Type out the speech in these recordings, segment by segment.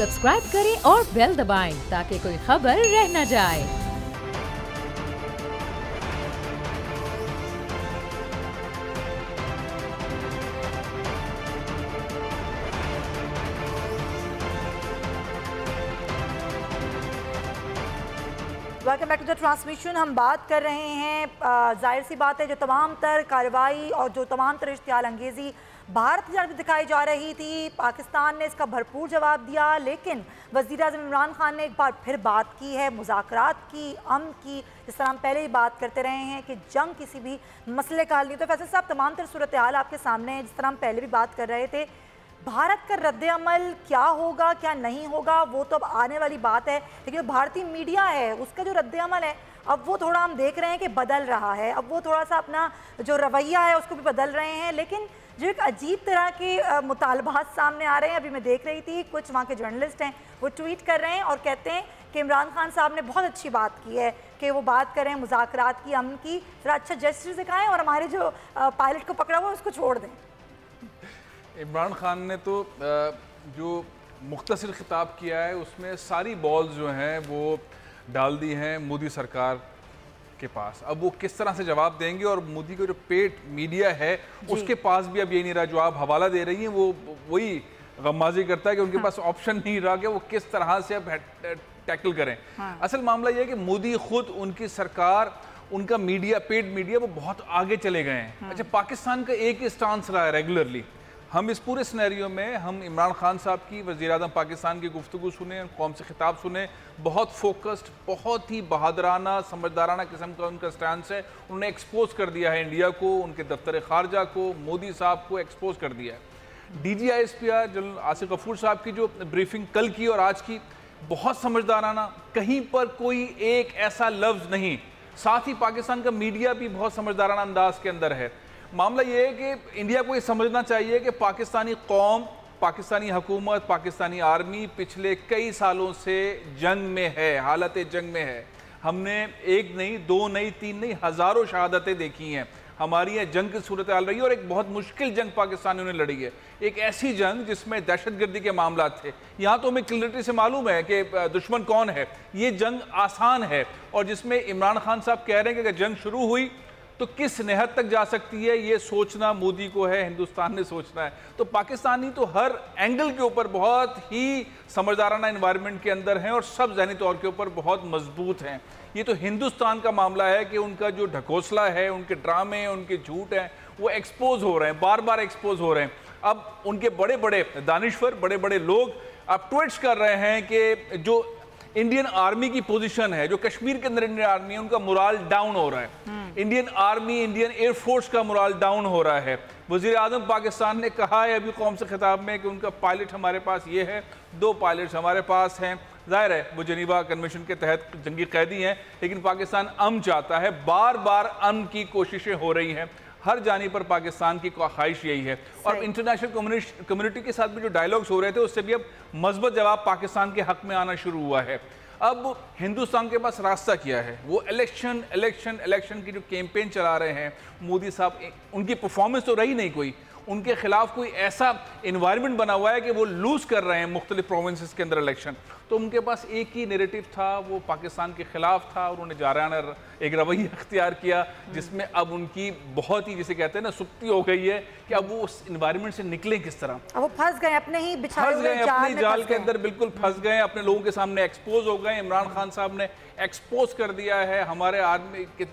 Subscribe کریں اور بیل دبائیں تاکہ کوئی خبر رہ نہ جائے۔ Welcome back to the transmission ہم بات کر رہے ہیں ظاہر سی بات ہے جو تمام تر کاروائی اور جو تمام تر اشتعال انگیزی بھارت کی جانب دکھائی جا رہی تھی۔ پاکستان نے اس کا بھرپور جواب دیا، لیکن وزیر اعظم عمران خان نے ایک بار پھر بات کی ہے، مذاکرات کی، امن کی۔ جس طرح ہم پہلے ہی بات کرتے رہے ہیں کہ جنگ کسی بھی مسئلے کا حل نہیں، تو فیصل صاحب، تمام تر صورتحال آپ کے سامنے ہے جس طرح ہم پہلے بھی بات کر رہے تھے، بھارت کا رد عمل کیا ہوگا، کیا نہیں ہوگا، وہ تو اب آنے والی بات ہے۔ لیکن جو بھارتی میڈیا ہے، اس کا جو رد عمل ہے، اب وہ تھوڑا ہم دیکھ رہے ہیں کہ بدل رہا ہے۔ اب وہ تھوڑا سا اپنا جو رویہ ہے، اس کو بھی بدل رہے ہیں۔ لیکن جو ایک عجیب طرح کے مطالبات سامنے آ رہے ہیں۔ ابھی میں دیکھ رہی تھی، کچھ وہاں کے جرنلسٹ ہیں، وہ ٹویٹ کر رہے ہیں اور کہتے ہیں کہ عمران خان صاحب نے بہت اچھی بات کی ہے کہ وہ بات کریں، مذاکرات کی، امن کی، ذرا اچھا جسٹس دکھائیں اور ہمارے جو پائلٹ کو پکڑا ہوا اس کو چھوڑ دیں۔ عمران خان نے تو جو مختصر خطاب کیا ہے، اس میں ساری بالز جو ہیں وہ ڈال دی ہیں مودی سرکار کے پاس۔ اب وہ کس طرح سے جواب دیں گے اور مودی کا جو پیٹ میڈیا ہے جی۔ اس کے پاس بھی اب یہ نہیں رہا۔ جو آپ حوالہ دے رہی ہیں وہ وہی غمازی کرتا ہے کہ ان کے ہاں۔ پاس آپشن نہیں رہا کہ وہ کس طرح سے اب ٹیکل کریں۔ ہاں۔ اصل معاملہ یہ ہے کہ مودی خود ان کی سرکار ان کا میڈیا پیڈ میڈیا وہ بہت آگے چلے گئے ہیں۔ ہاں۔ اچھا پاکستان کا ایک ہی سٹانس رہا ہے ریگولرلی ہم اس پورے سنیریو میں ہم عمران خان صاحب کی، وزیر اعظم پاکستان کی گفتگو سنیں، قوم سے خطاب سنیں، بہت فوکسڈ بہت ہی بہادرانہ، سمجھدارانہ قسم کا ان کا سٹانس ہے۔ انہوں نے ایکسپوز کر دیا ہے انڈیا کو، ان کے دفتر خارجہ کو، مودی صاحب کو ایکسپوز کر دیا ہے۔ D G I S P R general Asif Ghafoor sahab کی جو بریفنگ کل کی اور آج کی، بہت سمجھدارانہ۔ کہیں پر کوئی ایک ایسا لفظ نہیں۔ ساتھ ہی پاکستان کا میڈیا بھی بہت سمجھدارانہ انداز کے اندر ہے۔ معاملہ یہ ہے کہ انڈیا کو یہ سمجھنا چاہیے کہ پاکستانی قوم، پاکستانی حکومت، پاکستانی آرمی پچھلے کئی سالوں سے جنگ میں ہے، حالت جنگ میں ہے۔ ہم نے ایک نہیں، دو نہیں، تین نہیں، ہزاروں شہادتیں دیکھی ہیں۔ ہماری یہ جنگ کی صورتحال رہی ہے اور ایک بہت مشکل جنگ پاکستانیوں نے لڑی ہے۔ ایک ایسی جنگ جس میں دہشت گردی کے معاملات تھے۔ یہاں تو ہمیں کلیئرٹی سے معلوم ہے کہ دشمن کون ہے۔ یہ جنگ آسان ہے اور جس میں عمران خان صاحب کہہ رہے ہیں کہ جنگ شروع ہوئی تو کس نہت تک جا سکتی ہے؟ یہ سوچنا مودی کو ہے، ہندوستان نے سوچنا ہے۔ تو پاکستانی تو ہر اینگل کے اوپر بہت ہی سمجھدارانہ انوائرمنٹ کے اندر ہیں اور سب ذہنی طور کے اوپر بہت مضبوط ہیں۔ یہ تو ہندوستان کا معاملہ ہے کہ ان کا جو ڈھکوسلا ہے، ان کے ڈرامے ہیں ان کے جھوٹ ہیں، وہ ایکسپوز ہو رہے ہیں، بار بار ایکسپوز ہو رہے ہیں۔ اب ان کے بڑے بڑے دانشور، بڑے بڑے لوگ اب ٹویٹس کر رہے ہیں کہ جو انڈین آرمی کی پوزیشن ہے جو کشمیر کے اندر انڈین آرمی ہے ان کا مرال ڈاؤن ہو رہا ہے۔ Indian army Indian air force کا مرال ڈاؤن ہو رہا ہے۔ وزیر اعظم پاکستان نے کہا ہے ابھی قوم سے خطاب میں کہ ان کا پائلٹ ہمارے پاس یہ ہے دو پائلٹ ہمارے پاس ہیں۔ ظاہر ہے وہ جنیوا کنویشن کے تحت جنگی قیدی ہیں لیکن پاکستان ام چاہتا ہے بار بار ام کی کوششیں ہو رہی ہیں۔ ہر جانے پر پاکستان کی خواہش یہی ہے۔ اور انٹرنیشنل کمیونٹی کے ساتھ بھی جو ڈائلوگز ہو رہے تھے اس سے بھی اب مثبت جواب پاکستان کے حق میں آنا شروع ہوا ہے۔ اب ہندوستان کے پاس راستہ کیا ہے؟ وہ الیکشن الیکشن الیکشن کی جو کیمپین چلا رہے ہیں مودی صاحب ان کی پرفارمنس تو رہی نہیں کوئی۔ ان کے خلاف کوئی ایسا انوائرمنٹ بنا ہوا ہے کہ وہ لوز کر رہے ہیں مختلف پروونسز کے اندر الیکشن تو ان کے پاس ایک ہی نیریٹو تھا وہ پاکستان کے خلاف تھا اور انہیں نے جارانہ ایک رویہ اختیار کیا جس میں اب ان کی بہت ہی جسے کہتے ہیں نا سکتی ہو گئی ہے کہ اب وہ اس انوائرمنٹ سے نکلیں کس طرح؟ اب وہ پھنس گئے اپنے ہی بچھائے ہوئے جال میں پھنس گئے۔ اپنے جال کے اندر بالکل پھنس گئے اپنے لوگوں کے سامنے ایکسپوز ہو گئے عمران خان صاحب نے ایکسپوز کر دیا ہے ہمارے آدمی کے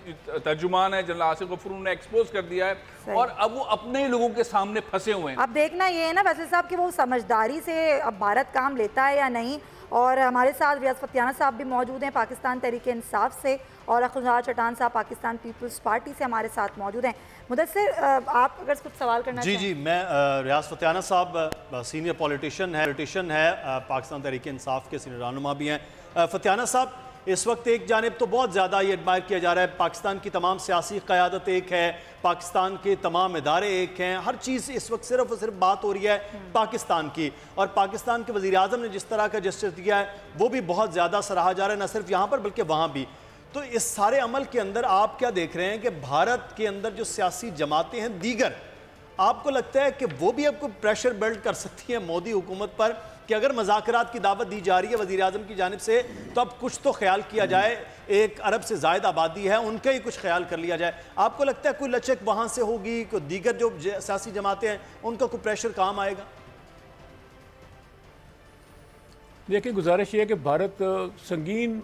ترجمان ہے جنرل آصف غفور نے ایکسپوز کر دیا ہے اور اب وہ اپنے لوگوں کے سامنے پھنسے ہوئے ہیں۔ اب دیکھنا یہ ہے نا ویسے صاحب کہ وہ سمجھداری سے اب بھارت کام لیتا ہے یا نہیں۔ اور ہمارے ساتھ ریاض فتیانہ صاحب بھی موجود ہیں پاکستان تحریک انصاف سے اور اخرجار چٹان صاحب پاکستان پیپلز پارٹی سے ہمارے ساتھ موجود ہیں۔ مدثر آپ اگر کچھ سوال کرنا جی جی میں ریاض فتیانہ صاحب سینئر پولیٹیشن ہے پاکستان تحریک انصاف کے سینئر رانما بھی ہیں۔ فتیانہ صاحب اس وقت ایک جانب تو بہت زیادہ یہ ایڈمائر کیا جا رہا ہے، پاکستان کی تمام سیاسی قیادت ایک ہے، پاکستان کے تمام ادارے ایک ہیں، ہر چیز اس وقت صرف اور صرف بات ہو رہی ہے پاکستان کی۔ اور پاکستان کے وزیراعظم نے جس طرح کا جسٹس دیا ہے، وہ بھی بہت زیادہ سراہا جا رہا ہے، نہ صرف یہاں پر بلکہ وہاں بھی۔ تو اس سارے عمل کے اندر آپ کیا دیکھ رہے ہیں کہ بھارت کے اندر جو سیاسی جماعتیں ہیں، دیگر، آپ کو لگتا ہے کہ وہ بھی آپ کو پریشر بلڈ کر سکتی ہیں مودی حکومت پر؟ کہ اگر مذاکرات کی دعوت دی جا رہی ہے وزیر اعظم کی جانب سے تو اب کچھ تو خیال کیا جائے۔ ایک ارب سے زائد آبادی ہے ان کا ہی کچھ خیال کر لیا جائے۔ آپ کو لگتا ہے کوئی لچک وہاں سے ہوگی؟ کوئی دیگر جو سیاسی جماعتیں ہیں ان کا کوئی پریشر کام آئے گا؟ دیکھیں گزارش یہ ہے کہ بھارت سنگین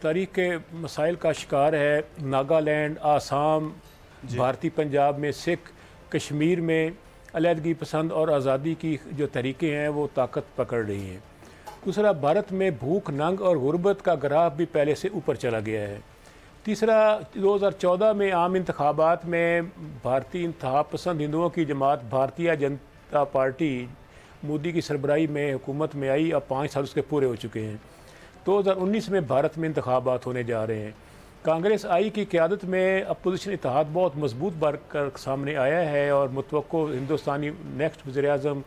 تاریخ کے مسائل کا شکار ہے۔ ناگالینڈ آسام جی۔ بھارتی پنجاب میں سکھ کشمیر میں علیحدگی پسند اور آزادی کی جو طریقے ہیں وہ طاقت پکڑ رہی ہیں۔ دوسرا، بھارت میں بھوک، ننگ اور غربت کا گراف بھی پہلے سے اوپر چلا گیا ہے۔ تیسرا، دو ہزار چودہ میں عام انتخابات میں بھارتی انتہا پسند ہندوؤں کی جماعت بھارتیہ جنتا پارٹی مودی کی سربراہی میں حکومت میں آئی، اب پانچ سال اس کے پورے ہو چکے ہیں۔ دو ہزار انیس میں بھارت میں انتخابات ہونے جا رہے ہیں۔ کانگریس آئی کی قیادت میں اپوزیشن اتحاد بہت مضبوط بار کر سامنے آیا ہے اور متوقع ہندوستانی نیکسٹ وزیر اعظم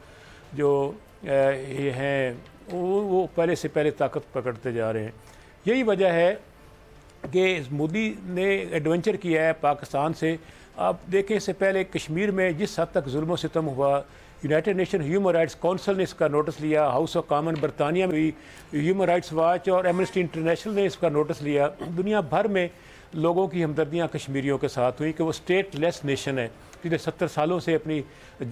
جو یہ ہیں، وہ پہلے سے پہلے طاقت پکڑتے جا رہے ہیں۔ یہی وجہ ہے کہ مودی نے ایڈونچر کیا ہے پاکستان سے۔ آپ دیکھیں، اس سے پہلے کشمیر میں جس حد تک ظلم و ستم ہوا United Nation Human Rights Council نے اس کا نوٹس لیا، ہاؤس آف کامن برطانیہ میں بھی ہیومن رائٹس واچ اور ایمنسٹی انٹرنیشنل نے اس کا نوٹس لیا۔ دنیا بھر میں لوگوں کی ہمدردیاں کشمیریوں کے ساتھ ہوئی کہ وہ اسٹیٹ لیس نیشن ہے جنہیں ستر سالوں سے اپنی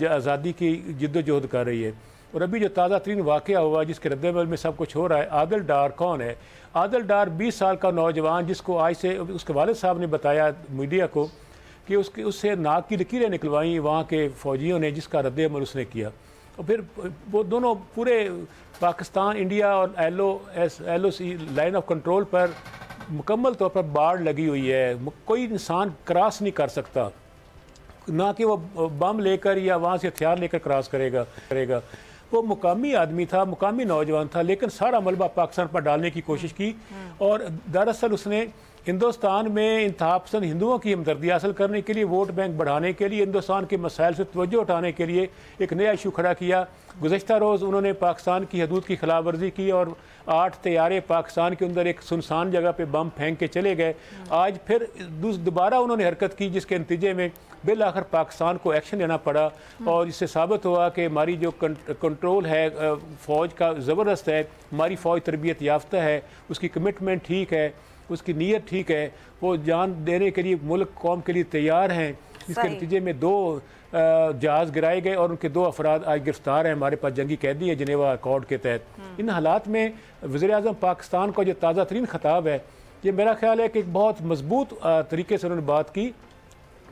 آزادی کی جد و جہد کر رہی ہے۔ اور ابھی جو تازہ ترین واقعہ ہوا جس کے رد عمل میں سب کچھ ہو رہا ہے، عادل ڈار کون ہے؟ عادل ڈار بیس سال کا نوجوان جس کو آج سے اس کے والد صاحب نے بتایا میڈیا کو کہ اس کی اس سے ناک کی لکیریں نکلوائیں وہاں کے فوجیوں نے جس کا رد عمل اس نے کیا۔ اور پھر وہ دونوں پورے پاکستان انڈیا اور L O S L O C line of control پر مکمل طور پر باڑ لگی ہوئی ہے۔ کوئی انسان کراس نہیں کر سکتا۔ نہ کہ وہ بم لے کر یا وہاں سے ہتھیار لے کر کراس کرے گا کرے گا۔ وہ مقامی آدمی تھا مقامی نوجوان تھا لیکن سارا ملبہ پاکستان پر ڈالنے کی کوشش کی۔ اور دراصل اس نے ہندوستان میں انتہا پسند ہندوؤں کی ہمدردی حاصل کرنے کے لیے ووٹ بینک بڑھانے کے لیے، ہندوستان کے مسائل سے توجہ اٹھانے کے لیے ایک نیا ایشو کھڑا کیا۔ گزشتہ روز انہوں نے پاکستان کی حدود کی خلاف ورزی کی اور آٹھ تیارے پاکستان کے اندر ایک سنسان جگہ پہ بم پھینک کے چلے گئے۔ آج پھر دوبارہ انہوں نے حرکت کی جس کے نتیجے میں بالآخر پاکستان کو ایکشن لینا پڑا۔ اور اس سے ثابت ہوا کہ ہماری جو کنٹرول ہے فوج کا زبردست ہے، ہماری فوج تربیت یافتہ ہے، اس کی کمٹمنٹ ٹھیک ہے۔ اس کی نیت ٹھیک ہے وہ جان دینے کے لیے ملک قوم کے لیے تیار ہیں۔ اس کے نتیجے میں دو جہاز گرائے گئے اور ان کے دو افراد آج گرفتار ہیں۔ ہمارے پاس جنگی قیدی ہیں جنیوا اکارڈ کے تحت۔ ان حالات میں وزیر اعظم پاکستان کا جو تازہ ترین خطاب ہے یہ میرا خیال ہے کہ ایک بہت مضبوط طریقے سے انہوں نے بات کی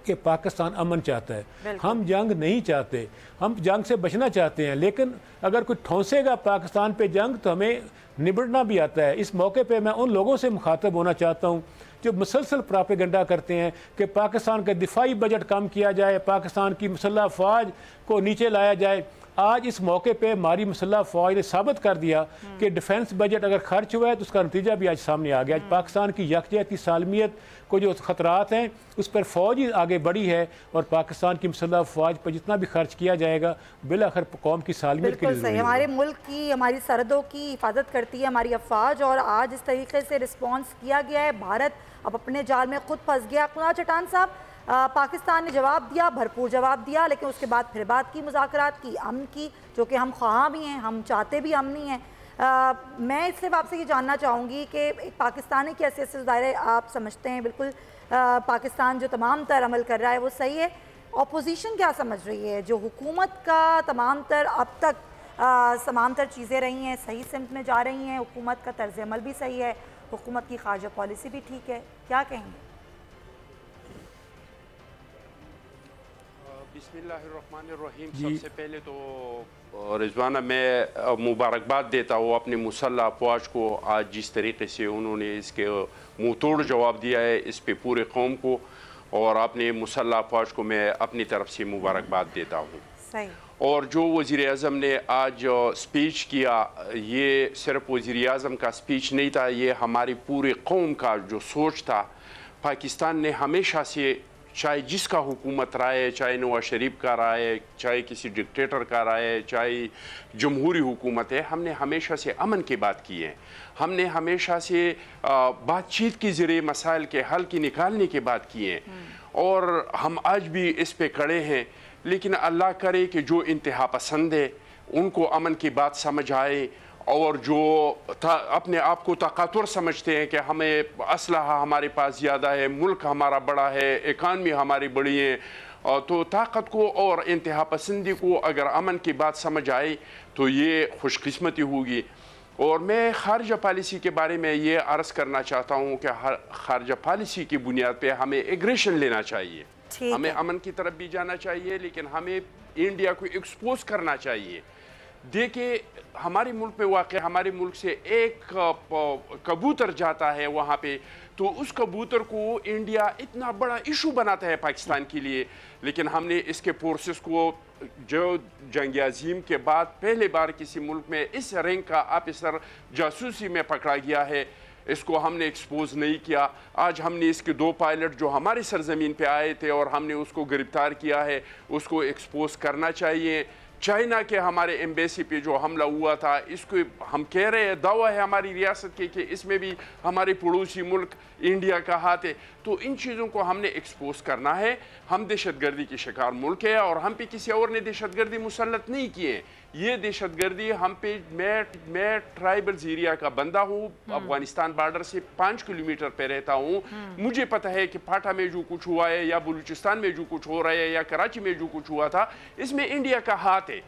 کہ پاکستان امن چاہتا ہے۔ ہم جنگ نہیں چاہتے۔ ہم جنگ سے بچنا چاہتے ہیں لیکن اگر کوئی ٹھونسے گا پاکستان پہ جنگ تو ہمیں نبڑنا بھی آتا ہے۔ اس موقع پہ میں ان لوگوں سے مخاطب ہونا چاہتا ہوں جو مسلسل پراپیگنڈا کرتے ہیں کہ پاکستان کا دفاعی بجٹ کم کیا جائے، پاکستان کی مسلح فوج کو نیچے لایا جائے۔ آج اس موقع پہ ہماری مسلح فوج نے ثابت کر دیا کہ ڈیفنس بجٹ اگر خرچ ہوا ہے تو اس کا نتیجہ بھی آج سامنے آ گیا۔ آج پاکستان کی یکجہتی سالمیت کو جو خطرات ہیں اس پر فوج ہی آگے بڑھی ہے اور پاکستان کی مسلح فوج پر جتنا بھی خرچ کیا جائے گا بالآخر قوم کی سالمیت کے لیے ہمارے ملک کی ہماری سرحدوں کی حفاظت کرتی ہے ہماری افواج اور آج اس طریقے سے رسپانس کیا گیا ہے۔ بھارت اب اپنے جال میں خود پھنس گیا۔ کنال چٹان صاحب پاکستان نے جواب دیا، بھرپور جواب دیا، لیکن اس کے بعد پھر بات کی، مذاکرات کی، امن کی، جو کہ ہم خواہاں بھی ہیں، ہم چاہتے بھی امنی ہیں۔ میں اس سے آپ سے یہ جاننا چاہوں گی کہ پاکستانی کی حیثیت سے ظاہر آپ سمجھتے ہیں بالکل پاکستان جو تمام تر عمل کر رہا ہے وہ صحیح ہے۔ اپوزیشن کیا سمجھ رہی ہے؟ جو حکومت کا تمام تر اب تک تمام تر چیزیں رہی ہیں، صحیح سمت میں جا رہی ہیں، حکومت کا طرز عمل بھی صحیح ہے، حکومت کی خارجہ پالیسی بھی ٹھیک ہے، کیا کہیں گے؟ بسم اللہ الرحمن الرحیم جی۔ سب سے پہلے تو رضوانہ میں مبارکباد دیتا ہوں اپنی مسلح افواج کو۔ آج جس طریقے سے انہوں نے اس کے منہ توڑ جواب دیا ہے اس پہ پورے قوم کو اور اپنے مسلح افواج کو میں اپنی طرف سے مبارکباد دیتا ہوں۔ اور جو وزیر اعظم نے آج سپیچ کیا یہ صرف وزیر اعظم کا سپیچ نہیں تھا یہ ہماری پورے قوم کا جو سوچ تھا۔ پاکستان نے ہمیشہ سے چاہے جس کا حکومت رائے چاہے نواز شریف کا رائے چاہے کسی ڈکٹیٹر کا رائے چاہے جمہوری حکومت ہے ہم نے ہمیشہ سے امن کی بات کی ہے۔ ہم نے ہمیشہ سے بات چیت کی ذریعے مسائل کے حل کی نکالنے کی بات کی ہیں اور ہم آج بھی اس پہ کڑے ہیں۔ لیکن اللہ کرے کہ جو انتہا پسند ہے اور جو اپنے آپ کو طاقتور سمجھتے ہیں کہ ہمیں اسلحہ ہمارے پاس زیادہ ہے ملک ہمارا بڑا ہے اکانمی ہماری بڑی ہے۔ تو طاقت کو اور انتہا پسندی کو اگر امن کی بات سمجھ آئی تو یہ خوش قسمتی ہوگی۔ اور میں خارجہ پالیسی کے بارے میں یہ عرض کرنا چاہتا ہوں کہ خارجہ پالیسی کی بنیاد پہ ہمیں ایگریشن لینا چاہیے۔ ہمیں امن کی طرف بھی جانا چاہیے لیکن ہمیں انڈیا کو ایکسپوز کرنا چاہیے۔ دیکھیں ہمارے ملک میں واقع، ہمارے ملک سے ایک کبوتر جاتا ہے وہاں پہ۔ تو اس کبوتر کو انڈیا اتنا بڑا ایشو بناتا ہے پاکستان کے لیے۔ لیکن ہم نے اس کے فورسز کو، جو جنگ عظیم کے بعد پہلے بار کسی ملک میں اس رینک کا آفیسر جاسوسی میں پکڑا گیا ہے۔ اس کو ہم نے ایکسپوز نہیں کیا۔ آج ہم نے اس کے دو پائلٹ جو ہماری سرزمین پہ آئے تھے اور ہم نے اس کو گرفتار کیا ہے، اس کو ایکسپوز کرنا چاہیے۔ چائنا کے ہمارے ایمبیسی پہ جو حملہ ہوا تھا، اس کو ہم کہہ رہے ہیں، دعویٰ ہے ہماری ریاست کے کہ اس میں بھی ہمارے پڑوسی ملک انڈیا کا ہاتھ ہے۔ تو ان چیزوں کو ہم نے ایکسپوز کرنا ہے۔ ہم دہشت گردی کے شکار ملک ہے اور ہم پہ کسی اور نے دہشت گردی مسلط نہیں کیے یہ دہشت گردی ہم پہ میں ٹرائبل زیریا کا بندہ ہوں افغانستان بارڈر سے پانچ کلومیٹر پہ رہتا ہوں۔ مجھے پتہ ہے کہ پاٹا میں جو کچھ ہوا ہے یا بلوچستان میں جو کچھ ہو رہا ہے یا کراچی میں جو کچھ ہوا تھا اس میں انڈیا کا ہاتھ ہے۔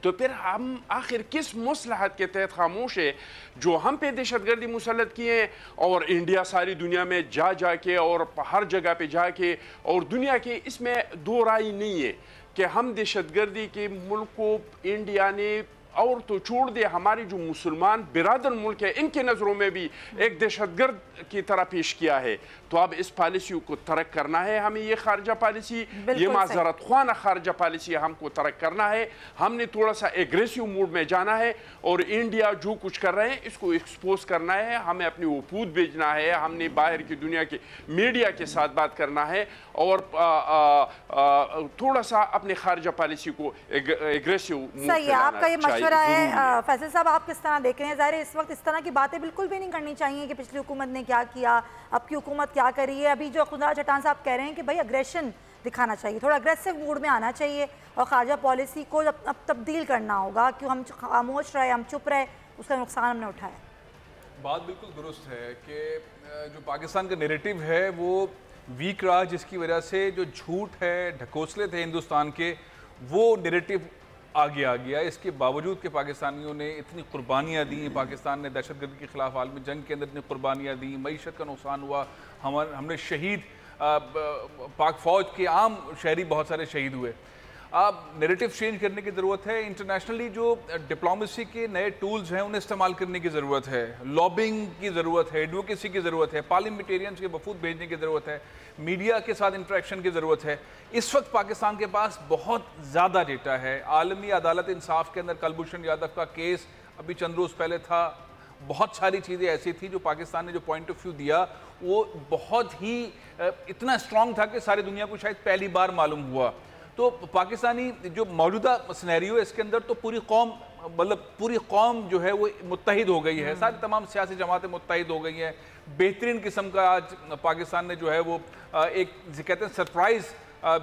تو پھر ہم آخر کس مسلحت کے تحت خاموش ہے جو ہم پہ دہشت گردی مسلط کیے ہیں؟ اور انڈیا ساری دنیا میں جا جا کے اور ہر جگہ پہ جا کے اور دنیا کے اس میں دو رائے نہیں ہے۔ کہ ہم دہشت گردی کے ملک کو انڈیا نے اور تو چھوڑ دے ہماری جو مسلمان برادر ملک ہے ان کے نظروں میں بھی ایک دشتگرد کی طرح پیش کیا ہے۔ تو اب اس پالیسی کو ترک کرنا ہے ہمیں یہ خارجہ پالیسی یہ معذرت خوانہ خارجہ پالیسی ہم کو ترک کرنا ہے۔ ہم نے تھوڑا سا اگریسیو موڈ میں جانا ہے اور انڈیا جو کچھ کر رہے ہیں اس کو ایکسپوس کرنا ہے۔ ہمیں اپنی اپود بیجنا ہے۔ ہم نے باہر کی دنیا کے میڈیا کے ساتھ بات کرنا ہے۔ اور تھوڑا سا اپنے خارجہ پالیسی کو اگریسیو موڈ کرنا چاہیے۔ مشورہ ہے فیصل صاحب آپ کس طرح دیکھ رہے ہیں؟ ظاہر ہے اس وقت اس طرح کی باتیں بالکل بھی نہیں کرنی چاہیے کہ پچھلی حکومت نے کیا کیا اب کی حکومت کیا کری ہے۔ ابھی جو خدا چٹان صاحب کہہ رہے ہیں کہ بھائی اگریشن دکھانا چاہیے تھوڑا اگریسو موڈ میں آنا چاہیے اور خارجہ پالیسی کو اب تبدیل کرنا ہوگا کہ ہم خاموش رہے ہم چپ رہے اس کا نقصان ہم نے اٹھایا۔ بات بالکل درست ہے کہ جو پاکستان کا نیریٹو ہے وہ ویک رہا جس کی وجہ سے جو جھوٹ ہے ڈھکوسلے تھے ہندوستان کے وہ نیریٹو آگے آ گیا۔ اس کے باوجود کہ پاکستانیوں نے اتنی قربانیاں دیں، پاکستان نے دہشت گردی کے خلاف عالمی جنگ کے اندر اتنی قربانیاں دیں، معیشت کا نقصان ہوا ہم ہم نے شہید پاک فوج کے عام شہری بہت سارے شہید ہوئے۔ آپ نیریٹو چینج کرنے کی ضرورت ہے۔ انٹرنیشنلی جو ڈپلومسی کے نئے ٹولز ہیں، انہیں استعمال کرنے کی ضرورت ہے۔ لابنگ کی ضرورت ہے ایڈوکیسی کی ضرورت ہے۔ پارلیمنٹیرینس کے وفود بھیجنے کی ضرورت ہے۔ میڈیا کے ساتھ انٹریکشن کی ضرورت ہے۔ اس وقت پاکستان کے پاس بہت زیادہ ڈیٹا ہے۔ عالمی عدالت انصاف کے اندر کلبھوشن یادو کا کیس ابھی چند روز پہلے تھا۔ بہت ساری چیزیں ایسی تھیں جو پاکستان نے جو پوائنٹ آف ویو دیا، وہ بہت ہی اتنا اسٹرانگ تھا کہ ساری دنیا کو شاید پہلی بار معلوم ہوا۔ تو پاکستانی جو موجودہ سنیریو ہے اس کے اندر تو پوری قوم مطلب پوری قوم جو ہے وہ متحد ہو گئی ہے۔ ساری تمام سیاسی جماعتیں متحد ہو گئی ہیں۔ بہترین قسم کا آج پاکستان نے جو ہے وہ ایک کہتے ہیں سرپرائز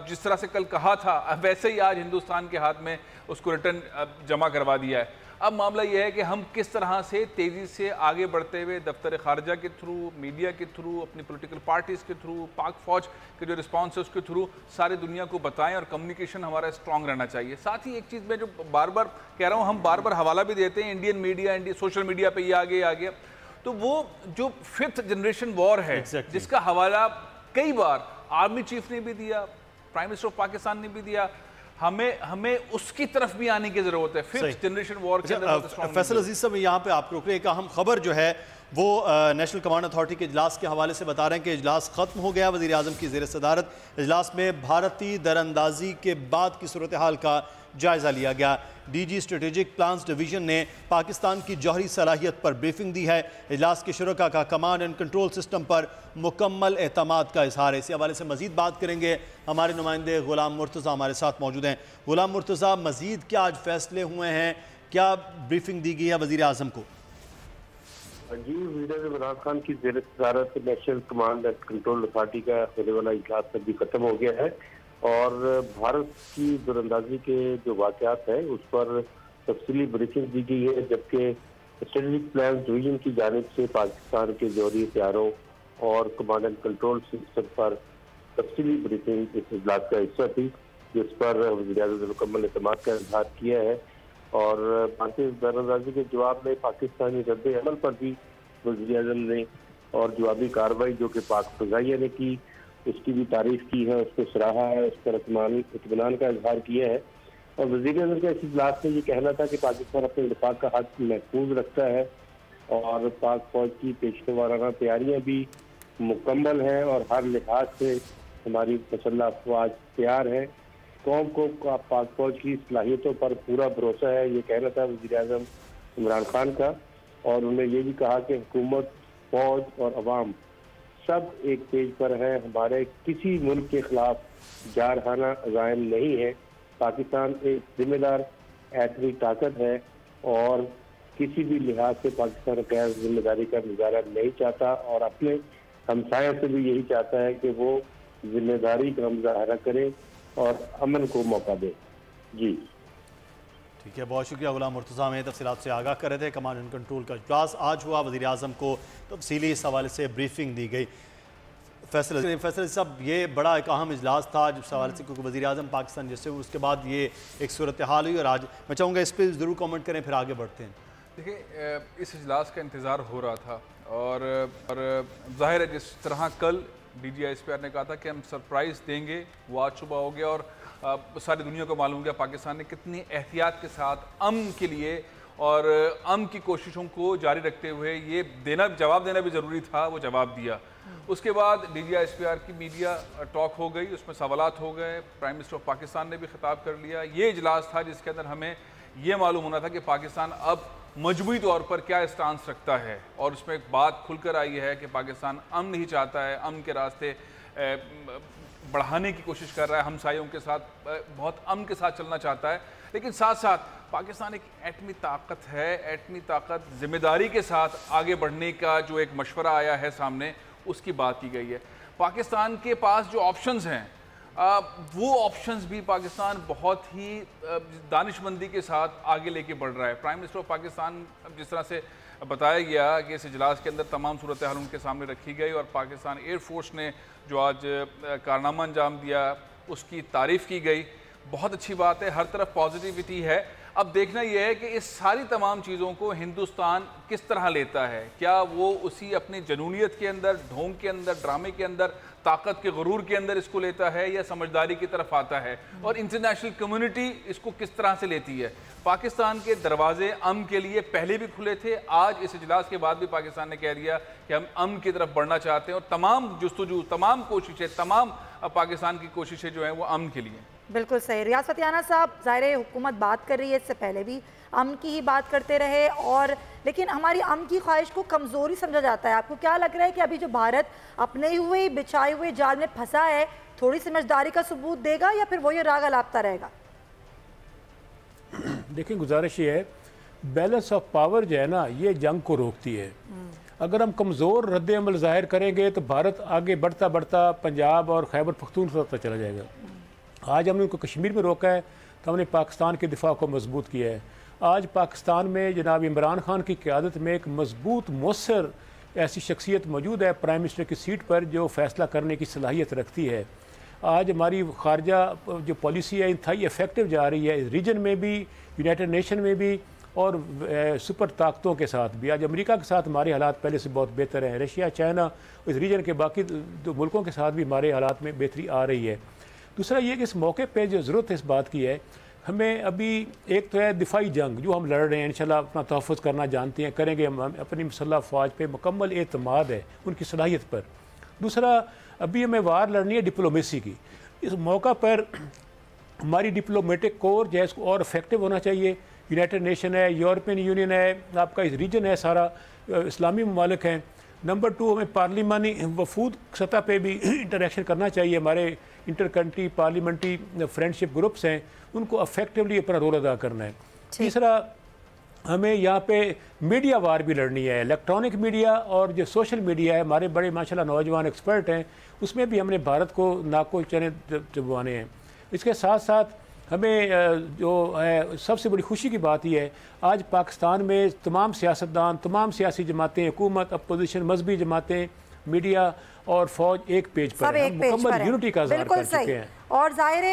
جس طرح سے کل کہا تھا، ویسے ہی آج ہندوستان کے ہاتھ میں اس کو ریٹرن جمع کروا دیا ہے۔ اب معاملہ یہ ہے کہ ہم کس طرح سے تیزی سے آگے بڑھتے ہوئے دفتر خارجہ کے تھرو میڈیا کے تھرو اپنی پولیٹیکل پارٹیز کے تھرو پاک فوج کے جو رسپانس ہے اس کے تھرو سارے دنیا کو بتائیں اور کمیونیکیشن ہمارا اسٹرانگ رہنا چاہیے۔ ساتھ ہی ایک چیز میں جو بار بار کہہ رہا ہوں ہم بار بار حوالہ بھی دیتے ہیں انڈین میڈیا سوشل میڈیا پہ یہ آگے آگے۔ تو وہ جو ففتھ جنریشن وار ہے جس کا حوالہ کئی بار آرمی چیف نے بھی دیا پرائم منسٹر آف پاکستان نے بھی دیا ہمیں ہمیں اس کی طرف بھی آنے کی ضرورت ہے۔ پھر جنریشن وار کے اچھا، اندر فیصل عزیز صاحب یہاں پہ آپ کو روک رہے ایک اہم خبر جو ہے وہ نیشنل کمانڈ اتھارٹی کے اجلاس کے حوالے سے بتا رہے ہیں کہ اجلاس ختم ہو گیا۔ وزیراعظم کی زیر صدارت۔ اجلاس میں بھارتی دراندازی کے بعد کی صورتحال کا جائزہ لیا گیا۔ D G strategic plans division نے پاکستان کی جوہری صلاحیت پر بریفنگ دی ہے۔ اجلاس کے شرکا کا کمانڈ اینڈ کنٹرول سسٹم پر مکمل اعتماد کا اظہار ہے۔ اسی حوالے سے مزید بات کریں گے ہمارے نمائندے غلام مرتضی ہمارے ساتھ موجود ہیں۔ غلام مرتضی، مزید کیا آج فیصلے ہوئے ہیں؟ کیا بریفنگ دی گئی ہے وزیر اعظم کو؟ جی وزیر عمران خان کی زیر صدارت national command and control authority کا ہونے والا اجلاس بھی ختم ہو گیا ہے۔ اور بھارت کی دراندازی کے جو واقعات ہیں، اس پر تفصیلی بریفنگ دی گئی ہے جبکہ اسٹریٹجک پلان ڈویژن کی جانب سے پاکستان کے جوہری ہتھیاروں اور کمانڈ اینڈ کنٹرول سسٹم پر تفصیلی بریفنگ اس اجلاس کا حصہ تھی، جس پر وزیر اعظم مکمل اعتماد کا اظہار کیا ہے۔ اور بھارتی دراندازی کے جواب میں پاکستانی رد عمل پر بھی وزیر اعظم نے اور جوابی کاروائی جو کہ پاک فضائیہ نے کی اس کی بھی تعریف کی ہے، اس کو سراہا ہے، اس پر اطمینان کا اظہار کیا ہے۔ اور وزیر اعظم کا اس اجلاس میں یہ کہنا تھا کہ پاکستان اپنے دفاع کا حق محفوظ رکھتا ہے اور پاک فوج کی پیشے وارانہ تیاریاں بھی مکمل ہیں اور ہر لحاظ سے ہماری مسلح افواج تیار ہے قوم کو پاک فوج کی صلاحیتوں پر پورا بھروسہ ہے، یہ کہنا تھا وزیر اعظم عمران خان کا۔ اور انہوں نے یہ بھی کہا کہ حکومت، فوج اور عوام سب ایک پیج پر ہے، ہمارے کسی ملک کے خلاف جارحانہ عزائم نہیں ہے۔ پاکستان ایک ذمہ دار ایٹمی طاقت ہے اور کسی بھی لحاظ سے پاکستان غیر ذمہ داری کا مظاہرہ نہیں چاہتا اور اپنے ہمسایہ سے بھی یہی چاہتا ہے کہ وہ ذمہ داری کا مظاہرہ کرے اور امن کو موقع دے۔ جی۔ ٹھیک ہے، بہت شکریہ غلام مرتضیٰ میں تفصیلات سے آگاہ کر رہے تھے کمانڈ اینڈ کنٹرول کا اجلاس آج ہوا وزیر اعظم کو تفصیلی اس حوالے سے بریفنگ دی گئی۔ فیصل فیصل صاحب، یہ بڑا ایک اہم اجلاس تھا جس حوالے سے کیونکہ وزیر اعظم پاکستان جیسے اس کے بعد یہ ایک صورتحال ہوئی اور آج میں چاہوں گا اس پہ ضرور کامنٹ کریں، پھر آگے بڑھتے ہیں۔ دیکھیں اس اجلاس کا انتظار ہو رہا تھا اور ظاہر ہے جس طرح کل D G I S P R نے کہا تھا کہ ہم سرپرائز دیں گے، وہ آج صبح ہو گیا اور ساری دنیا کو معلوم گیا پاکستان نے کتنی احتیاط کے ساتھ امن کے لیے اور امن کی کوششوں کو جاری رکھتے ہوئے یہ دینا، جواب دینا بھی ضروری تھا، وہ جواب دیا۔ اس کے بعد D G I S P R کی میڈیا ٹاک ہو گئی، اس میں سوالات ہو گئے، پرائم منسٹر آف پاکستان نے بھی خطاب کر لیا۔ یہ اجلاس تھا جس کے اندر ہمیں یہ معلوم ہونا تھا کہ پاکستان اب مجموعی طور پر کیا اسٹانس رکھتا ہے۔ اور اس میں ایک بات کھل کر آئی ہے کہ پاکستان امن نہیں چاہتا ہے، امن کے راستے بڑھانے کی کوشش کر رہا ہے ہمسایوں کے ساتھ، بہت امن کے ساتھ چلنا چاہتا ہے۔ لیکن ساتھ ساتھ پاکستان ایک ایٹمی طاقت ہے، ایٹمی طاقت ذمہ داری کے ساتھ آگے بڑھنے کا جو ایک مشورہ آیا ہے سامنے، اس کی بات کی گئی ہے۔ پاکستان کے پاس جو آپشنز ہیں وہ آپشنز بھی پاکستان بہت ہی دانش مندی کے ساتھ آگے لے کے بڑھ رہا ہے۔ پرائم منسٹر آف پاکستان جس طرح سے بتایا گیا کہ اس اجلاس کے اندر تمام صورتحال ان کے سامنے رکھی گئی اور پاکستان ایئر فورس نے جو آج کارنامہ انجام دیا، اس کی تعریف کی گئی، بہت اچھی بات ہے، ہر طرف پازیٹیوٹی ہے۔ اب دیکھنا یہ ہے کہ اس ساری تمام چیزوں کو ہندوستان کس طرح لیتا ہے؟ کیا وہ اسی اپنی جنونیت کے اندر، ڈھونگ کے اندر، ڈرامے کے اندر، طاقت کے غرور کے اندر اس کو لیتا ہے یا سمجھداری کی طرف آتا ہے؟ اور انٹرنیشنل کمیونٹی اس کو کس طرح سے لیتی ہے؟ پاکستان کے دروازے ام کے لیے پہلے بھی کھلے تھے، آج اس اجلاس کے بعد بھی پاکستان نے کہہ دیا کہ ہم ام کی طرف بڑھنا چاہتے ہیں اور تمام جستجو، تمام کوششیں، تمام پاکستان کی کوششیں جو ہیں وہ ام کے لیے بالکل صحیح۔ ریاض فتیانہ صاحب ظاہر حکومت بات کر رہی ہے اس سے پہلے بھی امن کی ہی بات کرتے رہے اور لیکن ہماری امن کی خواہش کو کمزوری سمجھا جاتا ہے۔ آپ کو کیا لگ رہا ہے کہ ابھی جو بھارت اپنے ہوئے بچھائے ہوئے جال میں پھنسا ہے تھوڑی سمجھداری کا ثبوت دے گا یا پھر وہ یہ راگ لاپتا رہے گا؟ دیکھیں گزارش یہ ہے بیلنس آف پاور جو ہے نا یہ جنگ کو روکتی ہے۔ اگر ہم کمزور رد عمل ظاہر کریں گے تو بھارت آگے بڑھتا بڑھتا پنجاب اور خیبر پختونخوا چلا جائے گا۔ آج ہم نے ان کو کشمیر میں روکا ہے تو ہم نے پاکستان کے دفاع کو مضبوط کیا ہے۔ آج پاکستان میں جناب عمران خان کی قیادت میں ایک مضبوط مؤثر ایسی شخصیت موجود ہے پرائم منسٹر کی سیٹ پر جو فیصلہ کرنے کی صلاحیت رکھتی ہے۔ آج ہماری خارجہ جو پالیسی ہے، انتہائی افیکٹو جا رہی ہے ریجن میں بھی یونائٹڈ نیشن میں بھی اور سپر طاقتوں کے ساتھ بھی۔ آج امریکہ کے ساتھ ہمارے حالات پہلے سے بہت بہتر ہیں۔ رشیا، چائنا، اس ریجن کے باقی دو ملکوں کے ساتھ بھی ہمارے حالات میں بہتری آ رہی ہے۔ دوسرا یہ کہ اس موقع پہ جو ضرورت ہے اس بات کی ہے، ہمیں ابھی ایک تو ہے دفاعی جنگ، جو ہم لڑ رہے ہیں، انشاءاللہ اپنا تحفظ کرنا جانتے ہیں، کریں گے، ہم اپنی مسلح فوج پہ مکمل اعتماد ہے ان کی صلاحیت پر۔ دوسرا، ابھی ہمیں وار لڑنی ہے ڈپلومیسی کی۔ اس موقع پر ہماری ڈپلومیٹک کور جو ہے، اس کو اور افیکٹو ہونا چاہیے۔ یونائٹڈ نیشن ہے یورپین یونین ہے، آپ کا اس ریجن ہے، سارا اسلامی ممالک ہیں۔ نمبر ٹو ہمیں پارلیمانی وفود سطح پہ بھی انٹریکشن کرنا چاہیے۔ ہمارے inter country parliamentary friendship groups ہیں ان کو افیکٹولی اپنا رول ادا کرنا ہے۔ تیسرا ہمیں یہاں پہ میڈیا وار بھی لڑنی ہے۔ الیکٹرانک میڈیا اور جو سوشل میڈیا ہے ہمارے بڑے ماشاءاللہ نوجوان ایکسپرٹ ہیں اس میں بھی ہم نے بھارت کو ناکو چنے چبوانے ہیں۔ اس کے ساتھ ساتھ ہمیں جو ہے سب سے بڑی خوشی کی بات یہ ہے آج پاکستان میں تمام سیاستدان تمام سیاسی جماعتیں حکومت اپوزیشن مذہبی جماعتیں میڈیا اور فوج ایک پیج پر ایک پیج مکمل یونٹی کا اظہار کر چکے ہیں۔ اور ظاہر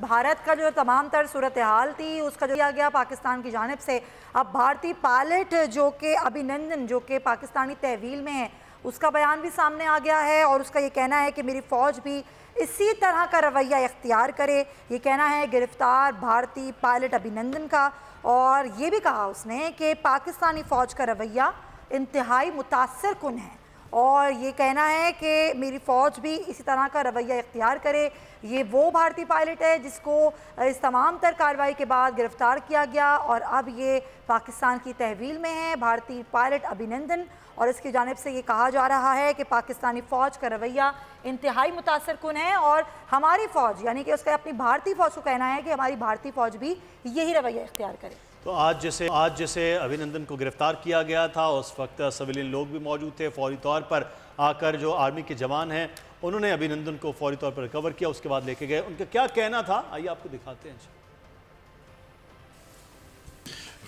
بھارت کا جو تمام تر صورتحال تھی اس کا جو کیا گیا پاکستان کی جانب سے اب بھارتی پائلٹ جو کہ ابھی نندن جو کہ پاکستانی تحویل میں ہے اس کا بیان بھی سامنے آ گیا ہے اور اس کا یہ کہنا ہے کہ میری فوج بھی اسی طرح کا رویہ اختیار کرے۔ یہ کہنا ہے، گرفتار بھارتی پائلٹ ابھی نندن کا۔ اور یہ بھی کہا اس نے کہ پاکستانی فوج کا رویہ انتہائی متاثر کن ہے۔ اور یہ کہنا ہے کہ میری فوج بھی اسی طرح کا رویہ اختیار کرے۔ یہ وہ بھارتی پائلٹ ہے جس کو اس تمام تر کاروائی کے بعد گرفتار کیا گیا۔ اور اب یہ پاکستان کی تحویل میں ہے۔ بھارتی پائلٹ ابھینندن اور اس کی جانب سے یہ کہا جا رہا ہے کہ پاکستانی فوج کا رویہ انتہائی متاثر کن ہے اور ہماری فوج یعنی کہ اس کا اپنی بھارتی فوج کو کہنا ہے کہ ہماری بھارتی فوج بھی یہی رویہ اختیار کرے۔ تو آج جیسے آج جیسے ابھینندن کو گرفتار کیا گیا تھا اس وقت سویلین لوگ بھی موجود تھے فوری طور پر آ کر جو آرمی کے جوان ہیں انہوں نے ابھینندن کو فوری طور پر ریکور کیا اس کے بعد لے کے گئے۔ ان کا کیا کہنا تھا؟ آئیے آپ کو دکھاتے ہیں۔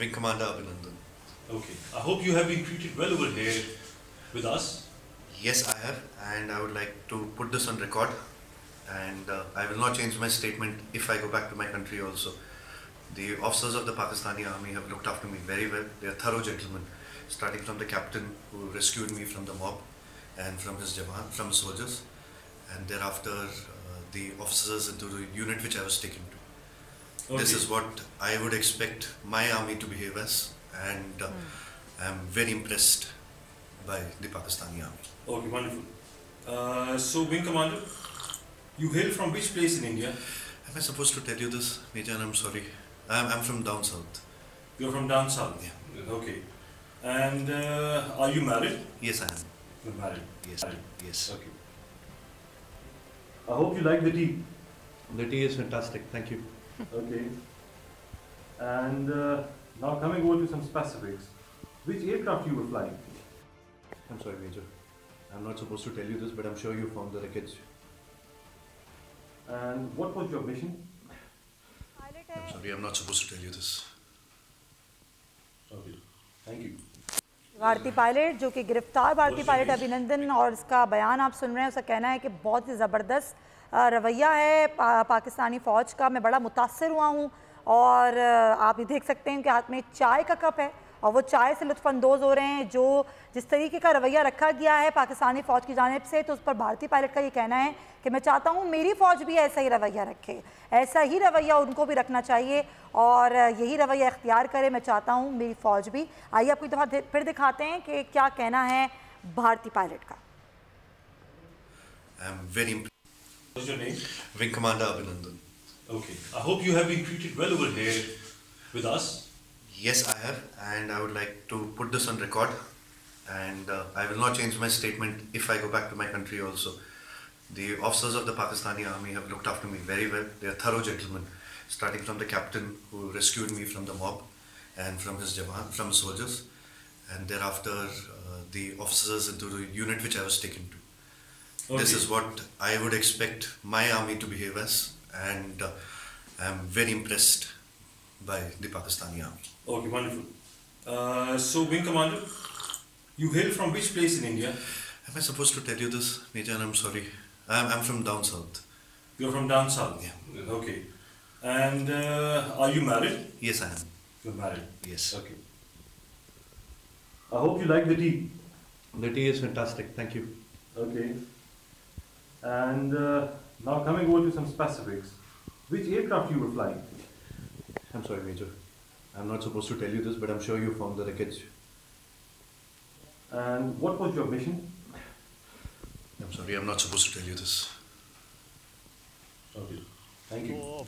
Wing Commander Abhinandan. Okay. I hope you have been treated well over here with us. Yes, I have, and I would like to put this on record. And uh, I will not change my statement if I go back to my country also. The officers of the Pakistani army have looked after me very well. They are thorough gentlemen, starting from the captain who rescued me from the mob and from his jawan, from his soldiers, and thereafter uh, the officers into the unit which I was taken to. This is what I would expect my army to behave as, and uh, I'm very impressed by the Pakistani army. Okay, wonderful. Uh, so, Wing Commander, you hail from which place in India? Am I supposed to tell you this, Major? I'm sorry. I'm, I'm from down south. You're from down south. Yeah. Okay. And uh, are you married? Yes, I am. You're married. Yes, Married. yes. Okay. I hope you like the tea. The tea is fantastic. Thank you. Okay. And uh, now coming over to some specifics. Which aircraft you were flying? I'm sorry, Major. I'm not supposed to tell you this, but I'm sure you found the wreckage. And what was your mission? I'm sorry, I'm not supposed to tell you this. Okay. Thank you. بھارتی pilot جو کہ گرفتار بھارتی pilot Abhinandan اور اس کا بیان آپ سن رہے ہیں اس کا کہنا ہے کہ بہت ہی زبردست رویہ ہے پاکستانی فوج کا میں بڑا متاثر ہوا ہوں اور آپ یہ دیکھ سکتے ہیں کہ ہاتھ میں چائے کا کپ ہے اور وہ چائے سے لطف اندوز ہو رہے ہیں جو جس طریقے کا رویہ رکھا گیا ہے پاکستانی فوج کی جانب سے تو اس پر بھارتی پائلٹ کا یہ کہنا ہے کہ میں چاہتا ہوں میری فوج بھی ایسا ہی رویہ رکھے ایسا ہی رویہ ان کو بھی رکھنا چاہیے اور یہی رویہ اختیار کرے میں چاہتا ہوں میری فوج بھی۔ آئیے آپ کو دفعہ پھر دکھاتے ہیں کہ کیا کہنا ہے بھارتی پائلٹ کا۔ I'm very impressed. What's your name? Wing Commander Abhinandan. Okay. I hope you have been treated well over here with us. Yes, I have, and I would like to put this on record. And uh, I will not change my statement if I go back to my country also. The officers of the Pakistani army have looked after me very well. They are thorough gentlemen, starting from the captain who rescued me from the mob and from his jawan, from his soldiers, and thereafter uh, the officers into the unit which I was taken to. This is what I would expect my army to behave as, and uh, I'm very impressed by the Pakistani army. Okay, wonderful. Uh, so, Wing Commander, you hail from which place in India? Am I supposed to tell you this, Major? I'm sorry. I'm, I'm from down south. You're from down south. Yeah. Okay. And uh, are you married? Yes, I am. You're married. Yes. Okay. I hope you like the tea. The tea is fantastic. Thank you. Okay. And uh, now coming over to some specifics. Which aircraft you were flying? I'm sorry, Major. I'm not supposed to tell you this, but I'm sure you found the wreckage. And what was your mission? I'm sorry, I'm not supposed to tell you this. Thank you.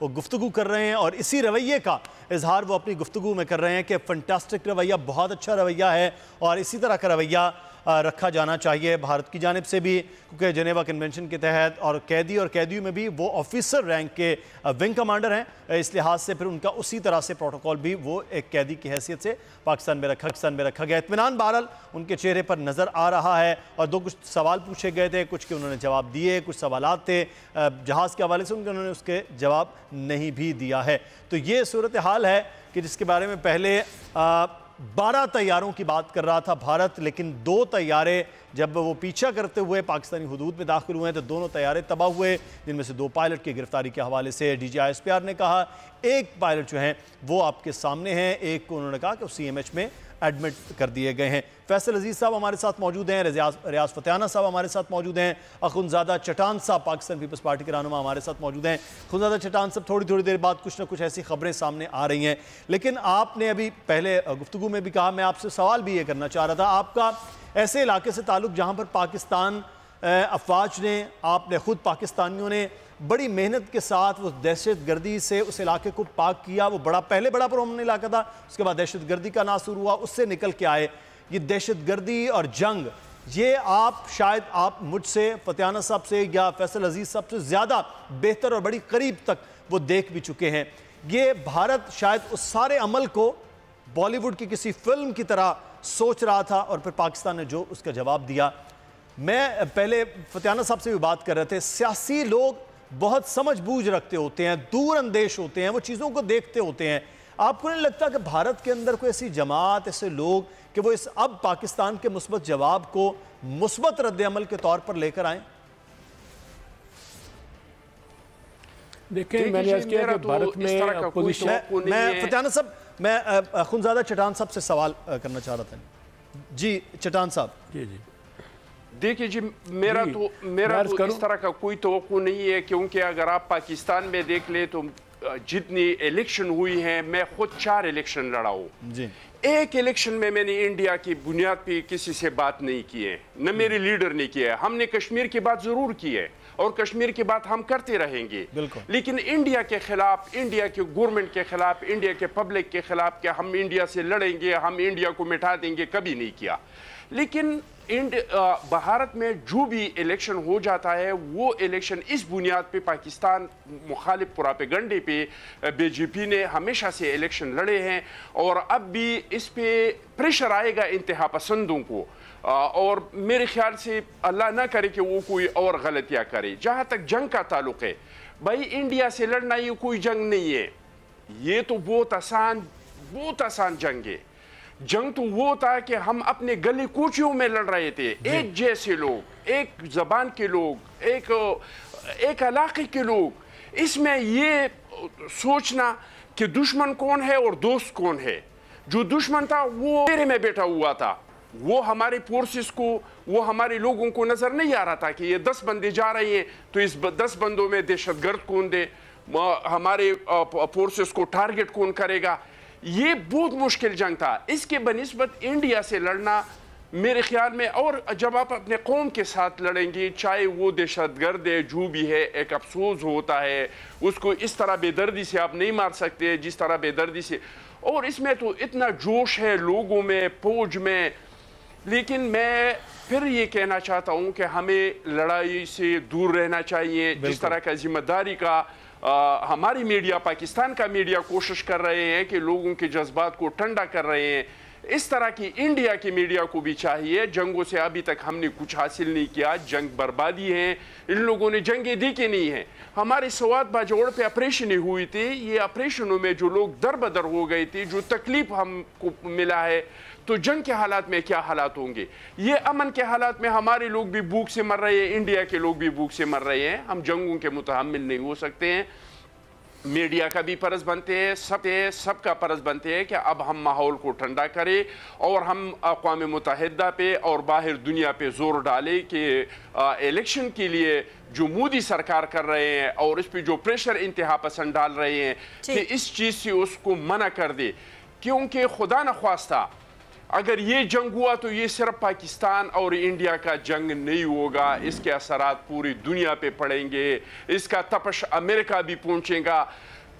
وہ گفتگو کر رہے ہیں اور اسی رویے کا اظہار وہ اپنی گفتگو میں کر رہے ہیں کہ فنٹاسٹک رویہ بہت اچھا رویہ ہے اور اسی طرح کا رویہ رکھا جانا چاہیے بھارت کی جانب سے بھی، کیونکہ جنیوا کنونشن کے تحت اور قیدی اور قیدیوں میں بھی وہ آفیسر رینک کے ونگ کمانڈر ہیں۔ اس لحاظ سے پھر ان کا اسی طرح سے پروٹوکول بھی وہ ایک قیدی کی حیثیت سے پاکستان میں رکھا، پاکستان میں رکھا گیا۔ اطمینان بہرحال ان کے چہرے پر نظر آ رہا ہے اور دو کچھ سوال پوچھے گئے تھے، کچھ کے انہوں نے جواب دیے، کچھ سوالات تھے۔ جہاز کے حوالے سے ان کے، انہوں نے اس کے جواب نہیں بھی دیا ہے۔ تو یہ صورتحال ہے کہ جس کے بارے میں پہلے بارہ تیاروں کی بات کر رہا تھا بھارت، لیکن دو تیارے جب وہ پیچھا کرتے ہوئے پاکستانی حدود میں داخل ہوئے ہیں تو دونوں تیارے تباہ ہوئے، جن میں سے دو پائلٹ کی گرفتاری کے حوالے سے D G I S P R نے کہا، ایک پائلٹ جو ہیں وہ آپ کے سامنے ہیں، ایک کو انہوں نے کہا کہ سی ایم ایچ میں ایڈمٹ کر دیے گئے ہیں۔ فیصل عزیز صاحب ہمارے ساتھ موجود ہیں، ریاض فتحانہ صاحب ہمارے ساتھ موجود ہیں اخنزادہ چٹان صاحب پاکستان پیپلز پارٹی کے رہنما ہمارے ساتھ موجود ہیں۔ اخنزادہ چٹان صاحب، تھوڑی تھوڑی دیر بعد کچھ نہ کچھ ایسی خبریں سامنے آ رہی ہیں۔ لیکن آپ نے ابھی پہلے گفتگو میں بھی کہا، میں آپ سے سوال بھی یہ کرنا چاہ رہا تھا، آپ کا ایسے علاقے سے تعلق جہاں پر پاکستان افواج نے، آپ نے خود پاکستانیوں نے بڑی محنت کے ساتھ وہ دہشت گردی سے اس علاقے کو پاک کیا۔ وہ بڑا، پہلے بڑا پرومن علاقہ تھا، اس کے بعد دہشت گردی کا ناصر ہوا، اس سے نکل کے آئے۔ یہ دہشت گردی اور جنگ، یہ آپ شاید آپ مجھ سے فتیانہ صاحب سے یا فیصل عزیز صاحب سے زیادہ بہتر اور بڑی قریب تک وہ دیکھ بھی چکے ہیں۔ یہ بھارت شاید اس سارے عمل کو بالی ووڈ کی کسی فلم کی طرح سوچ رہا تھا اور پھر پاکستان نے جو اس کا جواب دیا۔ میں پہلے فتیانہ صاحب سے بھی بات کر رہے تھے سیاسی لوگ بہت سمجھ بوجھ رکھتے ہوتے ہیں دور اندیش ہوتے ہیں وہ چیزوں کو دیکھتے ہوتے ہیں۔ آپ کو نہیں لگتا کہ بھارت کے اندر کوئی ایسی جماعت ایسے لوگ کہ وہ اس اب پاکستان کے مثبت جواب کو مثبت رد عمل کے طور پر لے کر آئیں؟ دیکھیں میں نے کیا کہ بھارت میں میں فتیانہ صاحب میں خونزادہ چٹان صاحب سے سوال کرنا چاہ رہا تھا۔ جی چٹان صاحب۔ جی جی۔ دیکھیں جی میرا تو میرا تو اس طرح کا کوئی توقع نہیں ہے کیونکہ اگر آپ پاکستان میں دیکھ لیں تو جتنی الیکشن ہوئی ہیں میں خود چار الیکشن لڑا ہوں جی ایک الیکشن میں میں نے انڈیا کی بنیاد پہ کسی سے بات نہیں کی ہے نہ میرے لیڈر نے کی ہے ہم نے کشمیر کی بات ضرور کی ہے اور کشمیر کی بات ہم کرتے رہیں گے لیکن انڈیا کے خلاف انڈیا کے گورنمنٹ کے خلاف انڈیا کے پبلک کے خلاف کہ ہم انڈیا سے لڑیں گے ہم انڈیا کو مٹا دیں گے کبھی نہیں کیا لیکن بھارت میں جو بھی الیکشن ہو جاتا ہے، وہ الیکشن اس بنیاد پہ پاکستان مخالف پراپے گنڈے پہ بی جے پی نے ہمیشہ سے الیکشن لڑے ہیں اور اب بھی اس پہ پریشر آئے گا انتہا پسندوں کو۔ اور میرے خیال سے اللہ نہ کرے کہ وہ کوئی اور غلطیاں کرے۔ جہاں تک جنگ کا تعلق ہے، بھائی، انڈیا سے لڑنا یہ کوئی جنگ نہیں ہے۔ یہ تو بہت آسان بہت آسان جنگ ہے۔ جنگ تو وہ تھا کہ ہم اپنے گلی کوچیوں میں لڑ رہے تھے۔ جی۔ ایک جیسے لوگ ایک زبان کے لوگ ایک ایک علاقے کے لوگ۔ اس میں یہ سوچنا کہ دشمن کون ہے اور دوست کون ہے۔ جو دشمن تھا وہ میرے میں بیٹھا ہوا تھا۔ وہ ہمارے فورسز کو وہ ہمارے لوگوں کو نظر نہیں آ رہا تھا کہ یہ دس بندے جا رہے ہیں تو اس دس بندوں میں دہشت گرد کون دے؟ ہمارے فورسز کو ٹارگٹ کون کرے گا؟ یہ بہت مشکل جنگ تھا۔ اس کے بنسبت انڈیا سے لڑنا میرے خیال میں اور جب آپ اپنے قوم کے ساتھ لڑیں گے چاہے وہ دہشت گرد ہے جو بھی ہے ایک افسوس ہوتا ہے۔ اس کو اس طرح بے دردی سے آپ نہیں مار سکتے جس طرح بے دردی سے۔ اور اس میں تو اتنا جوش ہے لوگوں میں پوج میں۔ لیکن میں پھر یہ کہنا چاہتا ہوں کہ ہمیں لڑائی سے دور رہنا چاہیے جس طرح کا ذمہ داری کا ہماری میڈیا پاکستان کا میڈیا کوشش کر رہے ہیں کہ لوگوں کے جذبات کو ٹھنڈا کر رہے ہیں۔ اس طرح کی انڈیا کی میڈیا کو بھی چاہیے۔ جنگوں سے ابھی تک ہم نے کچھ حاصل نہیں کیا، جنگ بربادی ہے۔ ان لوگوں نے جنگیں دی کے نہیں ہیں؟ ہمارے سوات باجوڑ پہ اپریشنیں ہوئی تھی۔ یہ اپریشنوں میں جو لوگ در بدر ہو گئی تھی جو تکلیف ہم کو ملا ہے تو جنگ کے حالات میں کیا حالات ہوں گے؟ یہ امن کے حالات میں ہمارے لوگ بھی بھوک سے مر رہے ہیں انڈیا کے لوگ بھی بھوک سے مر رہے ہیں۔ ہم جنگوں کے متحمل نہیں ہو سکتے ہیں۔ میڈیا کا بھی پرز بنتے ہیں سب سب کا پرز بنتے ہیں کہ اب ہم ماحول کو ٹھنڈا کرے اور ہم اقوام متحدہ پہ اور باہر دنیا پہ زور ڈالے کہ الیکشن کے لیے جو مودی سرکار کر رہے ہیں اور اس پہ جو پریشر انتہا پسند ڈال رہے ہیں کہ اس چیز سے اس کو منع کر دے کیونکہ خدا نخواستہ اگر یہ جنگ ہوا تو یہ صرف پاکستان اور انڈیا کا جنگ نہیں ہوگا۔ اس کے اثرات پوری دنیا پہ پڑیں گے۔ اس کا تپش امریکہ بھی پہنچے گا۔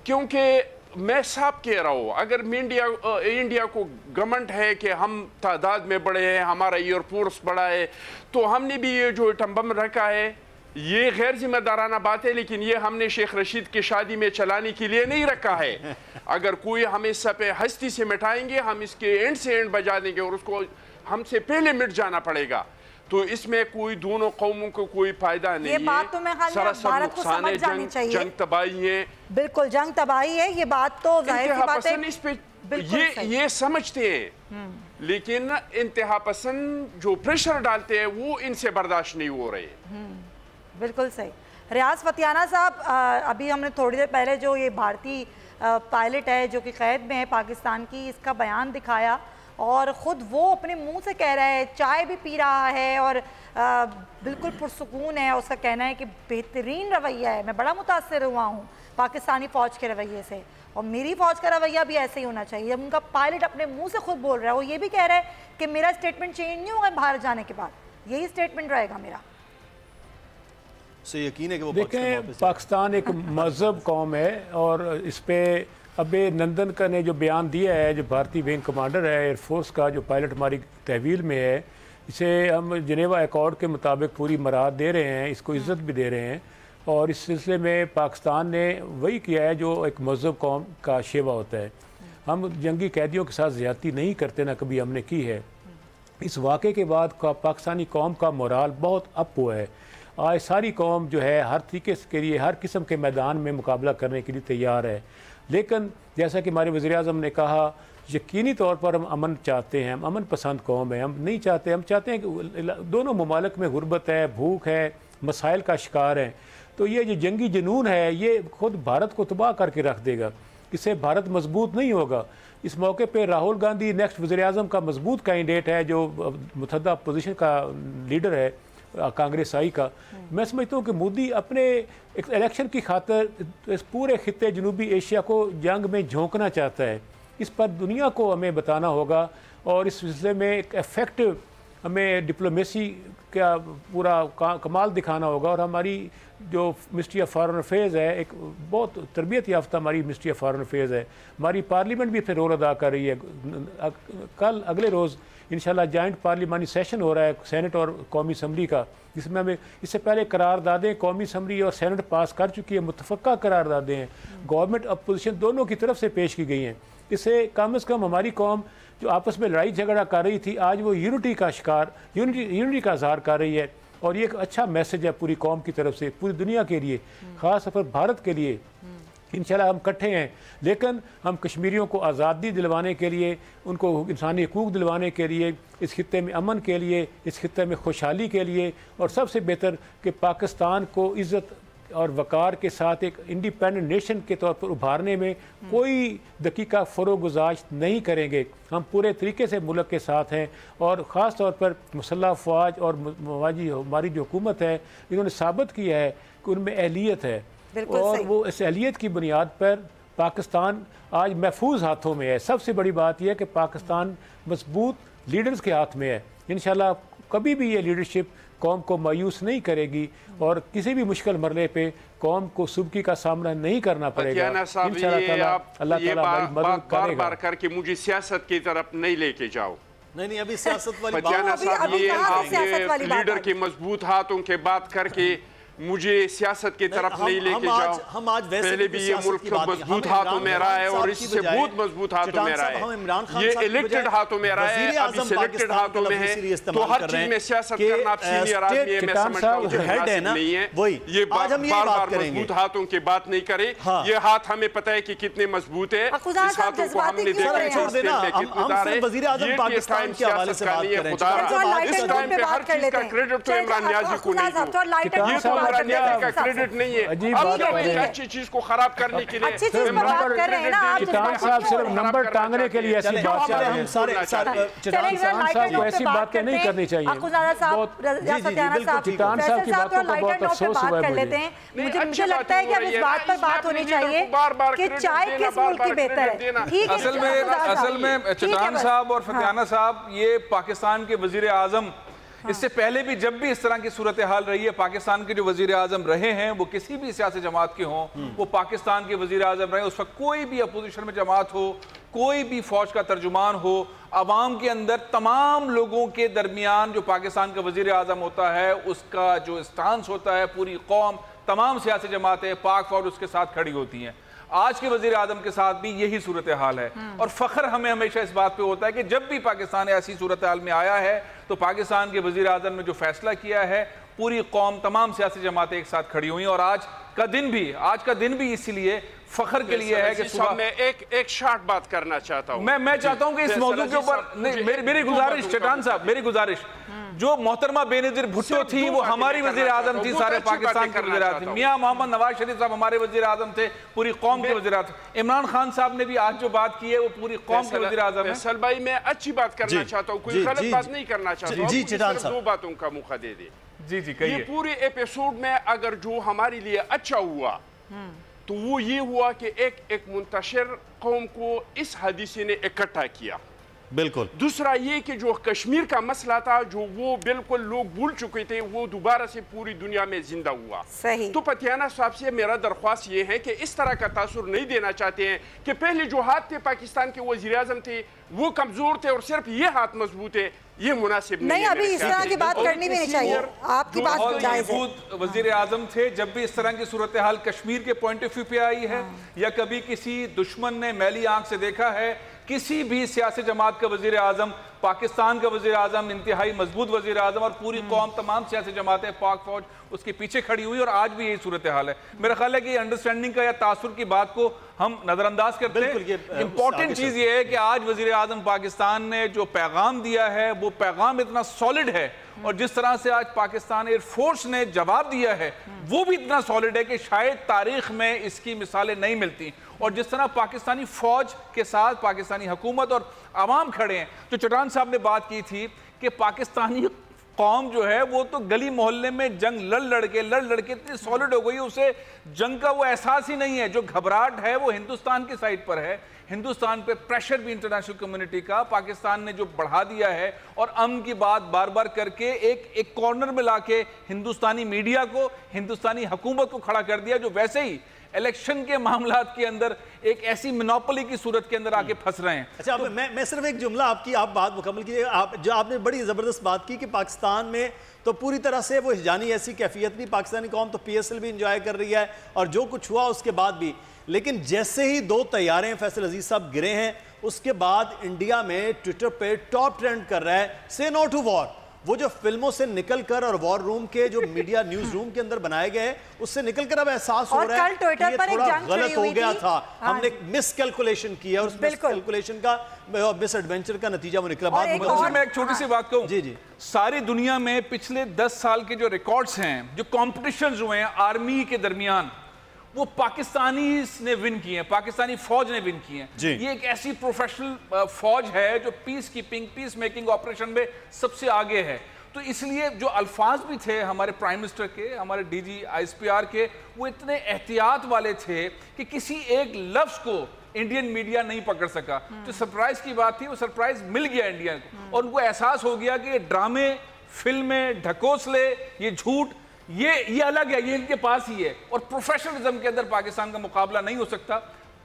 کیونکہ میں صاحب کہہ رہا ہوں، اگر انڈیا انڈیا کو گورنمنٹ ہے کہ ہم تعداد میں بڑے ہیں، ہمارا ایئر فورس بڑا ہے، تو ہم نے بھی یہ جو ٹمبم رکھا ہے یہ غیر ذمہ دارانہ بات ہے لیکن یہ ہم نے شیخ رشید کی شادی میں چلانے کے لیے نہیں رکھا ہے۔ اگر کوئی ہم اس پہ ہستی سے مٹائیں گے ہم اس کے اینڈ سے اینڈ بجا دیں گے اور اس کو ہم سے پہلے مٹ جانا پڑے گا۔ تو اس میں کوئی دونوں قوموں کو کوئی فائدہ نہیں یہ بات تو میں خیال میں سراسر بھارت کو نقصان ہے سمجھ جانی جنگ چاہیے۔ جنگ تباہی ہے۔ بالکل جنگ تباہی ہے یہ بات تو ظاہر انتہا بات ہے۔ پسند اس پہ یہ۔ یہ سمجھتے ہیں۔ لیکن انتہا پسند جو پریشر ڈالتے ہیں وہ ان سے برداشت نہیں ہو رہے۔ بالکل صحیح۔ ریاض فتیانہ صاحب ابھی ہم نے تھوڑی دیر پہلے جو یہ بھارتی پائلٹ ہے جو کہ قید میں ہے پاکستان کی، اس کا بیان دکھایا اور خود وہ اپنے منہ سے کہہ رہا ہے، چائے بھی پی رہا ہے اور بالکل پرسکون ہے اس کا کہنا ہے کہ بہترین رویہ ہے۔ میں بڑا متاثر ہوا ہوں پاکستانی فوج کے رویے سے اور میری فوج کا رویہ بھی ایسے ہی ہونا چاہیے۔ جب ان کا پائلٹ اپنے منہ سے خود بول رہا ہے وہ یہ بھی کہہ رہا ہے کہ میرا اسٹیٹمنٹ چینج نہیں ہوگا بھارت جانے کے بعد۔ یہی اسٹیٹمنٹ رہے گا میرا۔ سے یقین ہے کہ وہ دیکھیں پاکستان ایک مذہب قوم ہے اور اس پہ ابے نندن کا نے جو بیان دیا ہے جو بھارتی ونگ کمانڈر ہے ایئر فورس کا جو پائلٹ ہماری تحویل میں ہے اسے ہم جنیوا ایکارڈ کے مطابق پوری مراد دے رہے ہیں اس کو عزت بھی دے رہے ہیں۔ اور اس سلسلے میں پاکستان نے وہی کیا ہے جو ایک مذہب قوم کا شیوا ہوتا ہے۔ ہم جنگی قیدیوں کے ساتھ زیادتی نہیں کرتے نہ کبھی ہم نے کی ہے۔ اس واقعے کے بعد پاکستانی قوم کا مورال بہت اپ ہوا ہے۔ آج ساری قوم جو ہے ہر طریقے کے لیے ہر قسم کے میدان میں مقابلہ کرنے کے لیے تیار ہے۔ لیکن جیسا کہ ہمارے وزیر اعظم نے کہا، یقینی طور پر ہم امن چاہتے ہیں، ہم امن پسند قوم ہے ہم نہیں چاہتے، ہم چاہتے ہیں کہ دونوں ممالک میں غربت ہے، بھوک ہے، مسائل کا شکار ہیں۔ تو یہ جو جنگی جنون ہے، یہ خود بھارت کو تباہ کر کے رکھ دے گا۔ اس سے بھارت مضبوط نہیں ہوگا۔ اس موقع پہ راہل گاندھی نیکسٹ وزیر اعظم کا مضبوط کینڈیڈیٹ ہے، جو متحدہ اپوزیشن کا لیڈر ہے۔ کانگریس آئی کا۔ میں سمجھتا ہوں کہ مودی اپنے ایک الیکشن کی خاطر اس پورے خطے جنوبی ایشیا کو جنگ میں جھونکنا چاہتا ہے۔ اس پر دنیا کو ہمیں بتانا ہوگا اور اس سلسلے میں ایک افیکٹو ہمیں ڈپلومیسی کا پورا کمال دکھانا ہوگا اور ہماری جو مسٹری آف فارن افیئرز ہے، ایک بہت تربیت یافتہ ہماری مسٹری آف فارن افیئرز ہے۔ ہماری پارلیمنٹ بھی پھر رول ادا کر رہی ہے۔ کل، اگلے روز انشاءاللہ جائنٹ پارلیمانی سیشن ہو رہا ہے سینٹ اور قومی اسمبلی کا، جس میں ہمیں، اس سے پہلے قراردادیں قومی اسمبلی اور سینٹ پاس کر چکی ہے متفقہ قراردادیں ہیں۔ گورنمنٹ اپوزیشن دونوں کی طرف سے پیش کی گئی ہیں۔ اس سے کم از کم ہماری قوم جو آپس میں لڑائی جھگڑا کر رہی تھی، آج وہ یونٹی کا شکار، یونٹی یونٹی کا اظہار کر رہی ہے۔ اور یہ ایک اچھا میسج ہے پوری قوم کی طرف سے، پوری دنیا کے لیے، خاص طور پر بھارت کے لیے۔ انشاءاللہ ہم کٹھے ہیں۔ لیکن ہم کشمیریوں کو آزادی دلوانے کے لیے، ان کو انسانی حقوق دلوانے کے لیے، اس خطے میں امن کے لیے، اس خطے میں خوشحالی کے لیے، اور سب سے بہتر کہ پاکستان کو عزت اور وقار کے ساتھ ایک انڈیپینڈنٹ نیشن کے طور پر ابھارنے میں کوئی دقیقہ فروغ گزاشت نہیں کریں گے۔ ہم پورے طریقے سے ملک کے ساتھ ہیں اور خاص طور پر مسلح فوج اور مواجی ہماری جو حکومت ہے، انہوں نے ثابت کیا ہے کہ ان میں اہلیت ہے۔ اور وہ اس اہلیت کی بنیاد پر پاکستان آج محفوظ ہاتھوں میں ہے۔ سب سے بڑی بات یہ ہے کہ پاکستان مضبوط لیڈرز کے ہاتھ میں ہے۔ انشاءاللہ کبھی بھی یہ لیڈرشپ قوم کو مایوس نہیں کرے گی اور کسی بھی مشکل مرلے پہ قوم کو سبکی کا سامنا نہیں کرنا پڑے گا۔ اللہ تعالیٰ بار بار کر کے مجھے سیاست کی طرف نہیں لے کے جاؤ۔ نہیں نہیں ابھی سیاست والی بات یہ لیڈر کے مضبوط ہاتھوں کے بات کر کے مجھے سیاست کی طرف نہیں لے کے جاؤ۔ ہم آج ویسے پہلے بھی یہ ملک مضبوط ہاتھوں میں رہا ہے اور اس سے بہت مضبوط ہاتھوں میں رہا ہے۔ یہ الیکٹڈ ہاتھوں میں رہا ہے ابھی سلیکٹڈ ہاتھوں میں ہے۔ تو ہر چیز میں سیاست کرنا آپ سینئر آدمی ہے میں سمجھتا ہوں جو ہیڈ ہے نہیں ہے یہ بار بار مضبوط ہاتھوں کی بات نہیں کریں۔ یہ ہاتھ ہمیں پتہ ہے کہ کتنے مضبوط ہے اس ہاتھوں کو ہم نے دیکھا ہے کتنے دار ہے یہ ٹائم سیاست کا نہیں ہے خدا رہا اس ٹائم پہ ہر چیز کا کریڈٹ تو عمران نیازی کو نہیں دوں یہ تو عمران نیازی کا کریڈٹ نہیں ہے۔ ہوئی اچھی چیز کو خراب کرنے کے لیے چٹان صاحب صرف نمبر ٹانگنے کے لیے ایسی بات چٹان صاحب کو ایسی باتیں نہیں کرنی چاہیے۔ چٹان صاحب کی باتوں کا بہت افسوس ہوا ہے مجھے۔ مجھے لگتا ہے کہ اب اس بات پر بات ہونی چاہیے کہ چائے کس ملک کی بہتر ہے۔ اصل میں اصل میں چٹان صاحب اور فتیانہ صاحب یہ پاکستان کے وزیر اعظم اس سے پہلے بھی جب بھی اس طرح کی صورتحال رہی ہے پاکستان کے جو وزیر اعظم رہے ہیں وہ کسی بھی سیاسی جماعت کے ہوں وہ پاکستان کے وزیر اعظم رہے اس وقت کوئی بھی اپوزیشن میں جماعت ہو کوئی بھی فوج کا ترجمان ہو عوام کے اندر تمام لوگوں کے درمیان جو پاکستان کا وزیر اعظم ہوتا ہے اس کا جو اسٹانس ہوتا ہے پوری قوم تمام سیاسی جماعتیں پاک فوج اس کے ساتھ کھڑی ہوتی ہیں۔ آج کے وزیر اعظم کے ساتھ بھی یہی صورتحال ہے۔ اور فخر ہمیں ہمیشہ اس بات پہ ہوتا ہے کہ جب بھی پاکستان ایسی صورتحال میں آیا ہے تو پاکستان کے وزیر اعظم نے جو فیصلہ کیا ہے پوری قوم تمام سیاسی جماعتیں ایک ساتھ کھڑی ہوئی ہیں۔ اور آج کا دن بھی آج کا دن بھی اسی لیے فخر کے لیے ہے کہ صبح میں ایک ایک شارٹ بات کرنا چاہتا ہوں۔ میں میں چاہتا ہوں کہ اس موضوع کے اوپر میری گزارش چٹان صاحب میری گزارش۔ جو محترمہ بے نظیر بھٹو تھی وہ ہماری وزیر اعظم تھی سارے پاکستان کے وزیر اعظم میاں محمد نواز شریف صاحب ہمارے وزیر اعظم تھے پوری قوم کے وزیر اعظم عمران خان صاحب نے بھی آج جو بات کی ہے وہ پوری قوم کے وزیر اعظم ہے۔ فیصل بھائی میں اچھی بات کرنا چاہتا ہوں کوئی غلط بات نہیں کرنا چاہتا۔ ہوں جی چٹان صاحب۔ دو باتوں کا موقع دے دے جی جی کہیے۔ یہ پورے ایپیسوڈ میں اگر جو ہمارے لیے اچھا ہوا تو وہ یہ ہوا کہ ایک ایک منتشر قوم کو اس حدیثے نے اکٹھا کیا۔ بالکل۔ دوسرا یہ کہ جو کشمیر کا مسئلہ تھا جو وہ بالکل لوگ بھول چکے تھے وہ دوبارہ سے پوری دنیا میں زندہ ہوا۔ صحیح۔ تو پتیانہ صاحب سے میرا درخواست یہ ہے کہ اس طرح کا تاثر نہیں دینا چاہتے ہیں کہ پہلے جو ہاتھ تھے پاکستان کے وزیر اعظم تھے وہ کمزور تھے اور صرف یہ ہاتھ مضبوط ہے یہ مناسب نہیں ابھی اس طرح کی بات کرنی بھی نہیں چاہیے۔ آپ کی بات جائز ہے۔ وزیر اعظم تھے جب بھی اس طرح کی صورتحال کشمیر کے پوائنٹ آف ویو پہ آئی ہے یا کبھی کسی دشمن نے میلی آنکھ سے دیکھا ہے کسی بھی سیاسی جماعت کا وزیر اعظم پاکستان کا وزیر اعظم انتہائی مضبوط وزیر اعظم اور پوری قوم تمام سیاسی جماعتیں پاک فوج اس کے پیچھے کھڑی ہوئی اور آج بھی یہی صورتحال ہے۔ میرا خیال ہے کہ انڈرسٹینڈنگ کا یا تاثر کی بات کو ہم نظر انداز کرتے ہیں۔ امپورٹنٹ چیز یہ ہے کہ آج وزیر اعظم پاکستان نے جو پیغام دیا ہے وہ پیغام اتنا سالڈ ہے اور جس طرح سے آج پاکستان ایئر فورس نے جواب دیا ہے وہ بھی اتنا سالڈ ہے کہ شاید تاریخ میں اس کی مثالیں نہیں ملتی۔ اور جس طرح پاکستانی فوج کے ساتھ پاکستانی حکومت اور عوام کھڑے ہیں جو چٹان صاحب نے بات کی تھی کہ پاکستانی قوم جو ہے، وہ تو گلی محلے میں جنگ لڑ لڑ کے، لڑ لڑ کے اتنی سالڈ ہو گئی اسے جنگ کا وہ احساس ہی نہیں ہے۔ جو گھبراہٹ ہے، وہ ہندوستان کی سائٹ پر ہے۔ ہندوستان پہ پریشر بھی انٹرنیشنل کمیونٹی کا۔ پاکستان نے جو بڑھا دیا ہے اور امن کی بات بار بار کر کے ایک ایک کارنر میں لا کے ہندوستانی میڈیا کو، ہندوستانی حکومت کو کھڑا کر دیا، جو ویسے ہی الیکشن کے معاملات کے اندر ایک ایسی منوپلی کی صورت کے اندر آکے پھنس رہے ہیں۔ اچھا میں صرف ایک جملہ آپ کی آپ بات مکمل کیجیے آپ جو آپ نے بڑی زبردست بات کی کہ پاکستان میں تو پوری طرح سے وہ ہجانی ایسی کیفیت نہیں، پاکستانی قوم تو پی ایس ایل بھی انجوائے کر رہی ہے اور جو کچھ ہوا اس کے بعد بھی۔ لیکن جیسے ہی دو تیاریں فیصل عزیز صاحب گرے ہیں، اس کے بعد انڈیا میں ٹویٹر پہ ٹاپ ٹرینڈ کر رہا ہے سے نو ٹو وار وہ جو فلموں سے نکل کر اور وار روم کے جو میڈیا نیوز روم کے اندر بنائے گئے اس سے نکل کر اب احساس ہو رہا ہے کہ یہ تھوڑا غلط ہو گیا تھا۔ ہم نے ایک مس کیلکولیشن کیا اور اس مس کیلکولیشن کا مس ایڈونچر کا نتیجہ وہ نکلا۔ بعد میں ایک چھوٹی سی بات کہوں۔ جی جی۔ ساری دنیا میں پچھلے دس سال کے جو ریکارڈز ہیں جو کمپٹیشنز ہوئے ہیں آرمی کے درمیان وہ پاکستانی نے ون کی ہیں پاکستانی فوج نے ون کی ہیں۔ یہ ایک ایسی پروفیشنل فوج ہے جو peace keeping peace making operation میں سب سے آگے ہے۔ تو اس لیے جو الفاظ بھی تھے ہمارے پرائم منسٹر کے ہمارے D G I S P R کے وہ اتنے احتیاط والے تھے کہ کسی ایک لفظ کو انڈین میڈیا نہیں پکڑ سکا۔ جو سرپرائز کی بات تھی وہ سرپرائز مل گیا انڈیا کو۔ اور ان کو احساس ہو گیا کہ یہ ڈرامے فلمیں ڈھکوسلے یہ جھوٹ یہ یہ الگ ہے، یہ ان کے پاس ہی ہے اور پروفیشنلزم کے اندر پاکستان کا مقابلہ نہیں ہو سکتا۔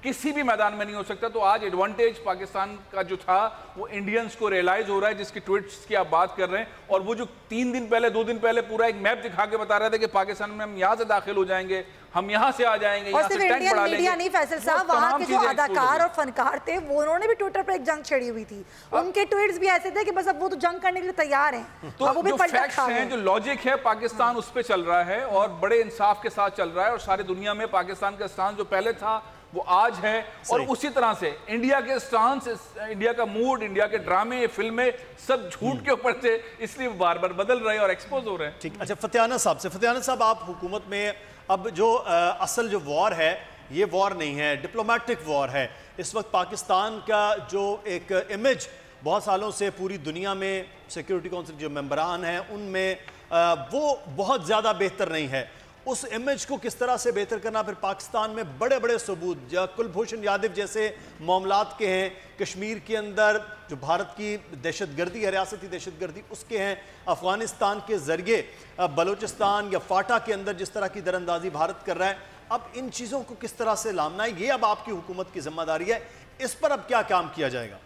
کسی بھی میدان میں نہیں ہو سکتا۔ تو آج ایڈوانٹیج پاکستان کا جو تھا وہ انڈینز کو ریلائز ہو رہا ہے جس کی ٹویٹس کی آپ بات کر رہے ہیں۔ اور وہ جو تین دن پہلے دو دن پہلے پورا ایک میپ دکھا کے بتا رہے تھے کہ پاکستان میں ہم یہاں سے داخل ہو جائیں گے ہم یہاں سے آ جائیں گے اور صرف انڈین میڈیا نہیں فیصل صاحب وہاں کے جو اداکار اور فنکار تھے وہ انہوں نے بھی ٹویٹر پر ایک جنگ چھڑی ہوئی تھی۔ ان کے ٹویٹس بھی ایسے تھے کہ بس اب وہ تو جنگ کرنے کے لیے تیار ہیں۔ تو جو فیکٹس ہیں جو لاجک ہے پاکستان اس پہ چل رہا ہے اور بڑے انصاف کے ساتھ چل رہا ہے۔ اور ساری دنیا میں پاکستان کا ستان جو پہلے تھا وہ آج ہے اور اسی طرح سے انڈیا کے سٹانس انڈیا کا موڈ انڈیا کے ڈرامے فلمیں سب جھوٹ کے اوپر تھے اس لیے بار بار بدل رہے ہیں اور ایکسپوز ہو رہے ہیں۔ ٹھیک اچھا فتیانہ صاحب سے فتیانہ صاحب آپ حکومت میں اب جو اصل جو وار ہے یہ وار نہیں ہے ڈپلومیٹک وار ہے۔ اس وقت پاکستان کا جو ایک امیج بہت سالوں سے پوری دنیا میں سیکیورٹی کونسل جو ممبران ہیں ان میں وہ بہت زیادہ بہتر نہیں ہے۔ اس امیج کو کس طرح سے بہتر کرنا؟ پھر پاکستان میں بڑے بڑے ثبوت، جا کل بھوشن یادو جیسے معاملات کے ہیں، کشمیر کے اندر جو بھارت کی دہشت گردی ہے ریاستی دہشت گردی، اس کے ہیں۔ افغانستان کے ذریعے بلوچستان یا فاٹا کے اندر جس طرح کی دراندازی بھارت کر رہا ہے۔ اب ان چیزوں کو کس طرح سے لامنا ہے یہ اب آپ کی حکومت کی ذمہ داری ہے۔ اس پر اب کیا کام کیا جائے گا؟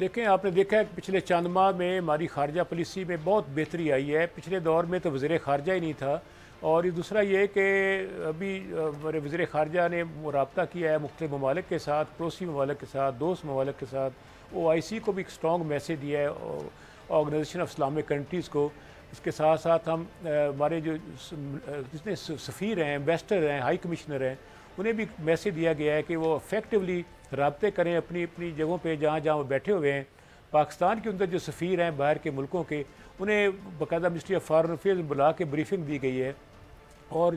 دیکھیں، آپ نے دیکھا ہے پچھلے چاند ماہ میں ہماری خارجہ پالیسی میں بہت بہتری آئی ہے۔ پچھلے دور میں تو وزیر خارجہ ہی نہیں تھا۔ اور دوسرا یہ کہ ابھی ہمارے وزیر خارجہ نے رابطہ کیا ہے مختلف ممالک کے ساتھ، پڑوسی ممالک کے ساتھ، دوست ممالک کے ساتھ۔ او آئی سی کو بھی ایک اسٹرانگ میسیج دیا ہے آرگنائزیشن آف اسلامک کنٹریز کو۔ اس کے ساتھ ساتھ ہم ہمارے جو جتنے سفیر ہیں ایمبیسٹر ہیں ہائی کمشنر ہیں، انہیں بھی میسیج دیا گیا ہے کہ وہ افیکٹولی رابطے کریں اپنی اپنی جگہوں پہ جہاں جہاں وہ بیٹھے ہوئے ہیں۔ پاکستان کے اندر جو سفیر ہیں باہر کے ملکوں کے، انہیں باقاعدہ منسٹری آف فارن افیئرز بلا کے بریفنگ دی گئی ہے۔ اور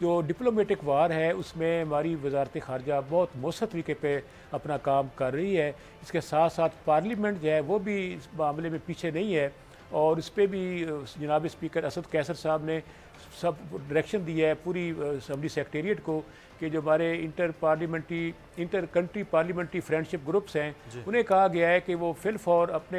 جو ڈپلومیٹک وار ہے، اس میں ہماری وزارت خارجہ بہت مؤثر طریقے پہ اپنا کام کر رہی ہے۔ اس کے ساتھ ساتھ پارلیمنٹ جو ہے، وہ بھی اس معاملے میں پیچھے نہیں ہے۔ اور اس پہ بھی جناب اسپیکر اسد کیسر صاحب نے سب ڈائریکشن دی ہے پوری اسمبلی سیکٹریٹ کو کہ جو ہمارے inter parliamentary inter country parliamentary friendship groups ہیں جی۔ انہیں کہا گیا ہے کہ وہ فل فور اپنے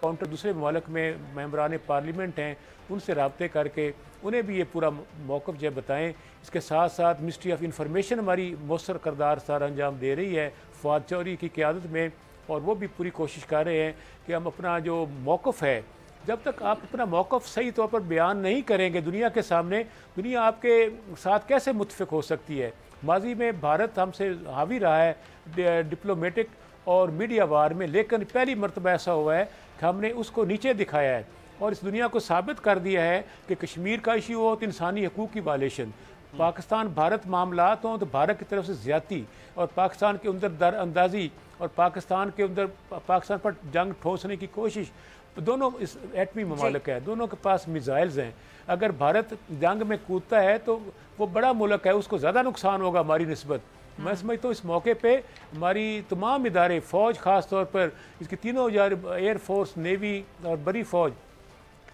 کاؤنٹر دوسرے ممالک میں ممبران پارلیمنٹ ہیں ان سے رابطے کر کے انہیں بھی یہ پورا موقف جو ہے بتائیں اس کے ساتھ ساتھ مسٹری آف انفارمیشن ہماری مؤثر کردار سارا انجام دے رہی ہے فواد چوری کی قیادت میں اور وہ بھی پوری کوشش کر رہے ہیں کہ ہم اپنا جو موقف ہے جب تک آپ اپنا موقف صحیح طور پر بیان نہیں کریں گے دنیا کے سامنے، دنیا آپ کے ساتھ کیسے متفق ہو سکتی ہے؟ ماضی میں بھارت ہم سے حاوی رہا ہے، ڈپلومیٹک اور میڈیا وار میں، لیکن پہلی مرتبہ ایسا ہوا ہے کہ ہم نے اس کو نیچے دکھایا ہے اور اس دنیا کو ثابت کر دیا ہے کہ کشمیر کا ایشو ہو تو انسانی حقوق کی وائلیشن پاکستان بھارت معاملات ہوں تو بھارت کی طرف سے زیادتی اور پاکستان کے اندر در اندازی اور پاکستان کے اندر، پاکستان پر جنگ ٹھوسنے کی کوشش دونوں اس ایٹمی ممالک ہے دونوں کے پاس میزائلز ہیں۔ اگر بھارت جنگ میں کودتا ہے تو وہ بڑا ملک ہے اس کو زیادہ نقصان ہوگا ہماری نسبت۔ میں سمجھتا ہوں اس موقع پہ ہماری تمام ادارے فوج خاص طور پر اس کی تینوں ایئر فورس نیوی اور بڑی فوج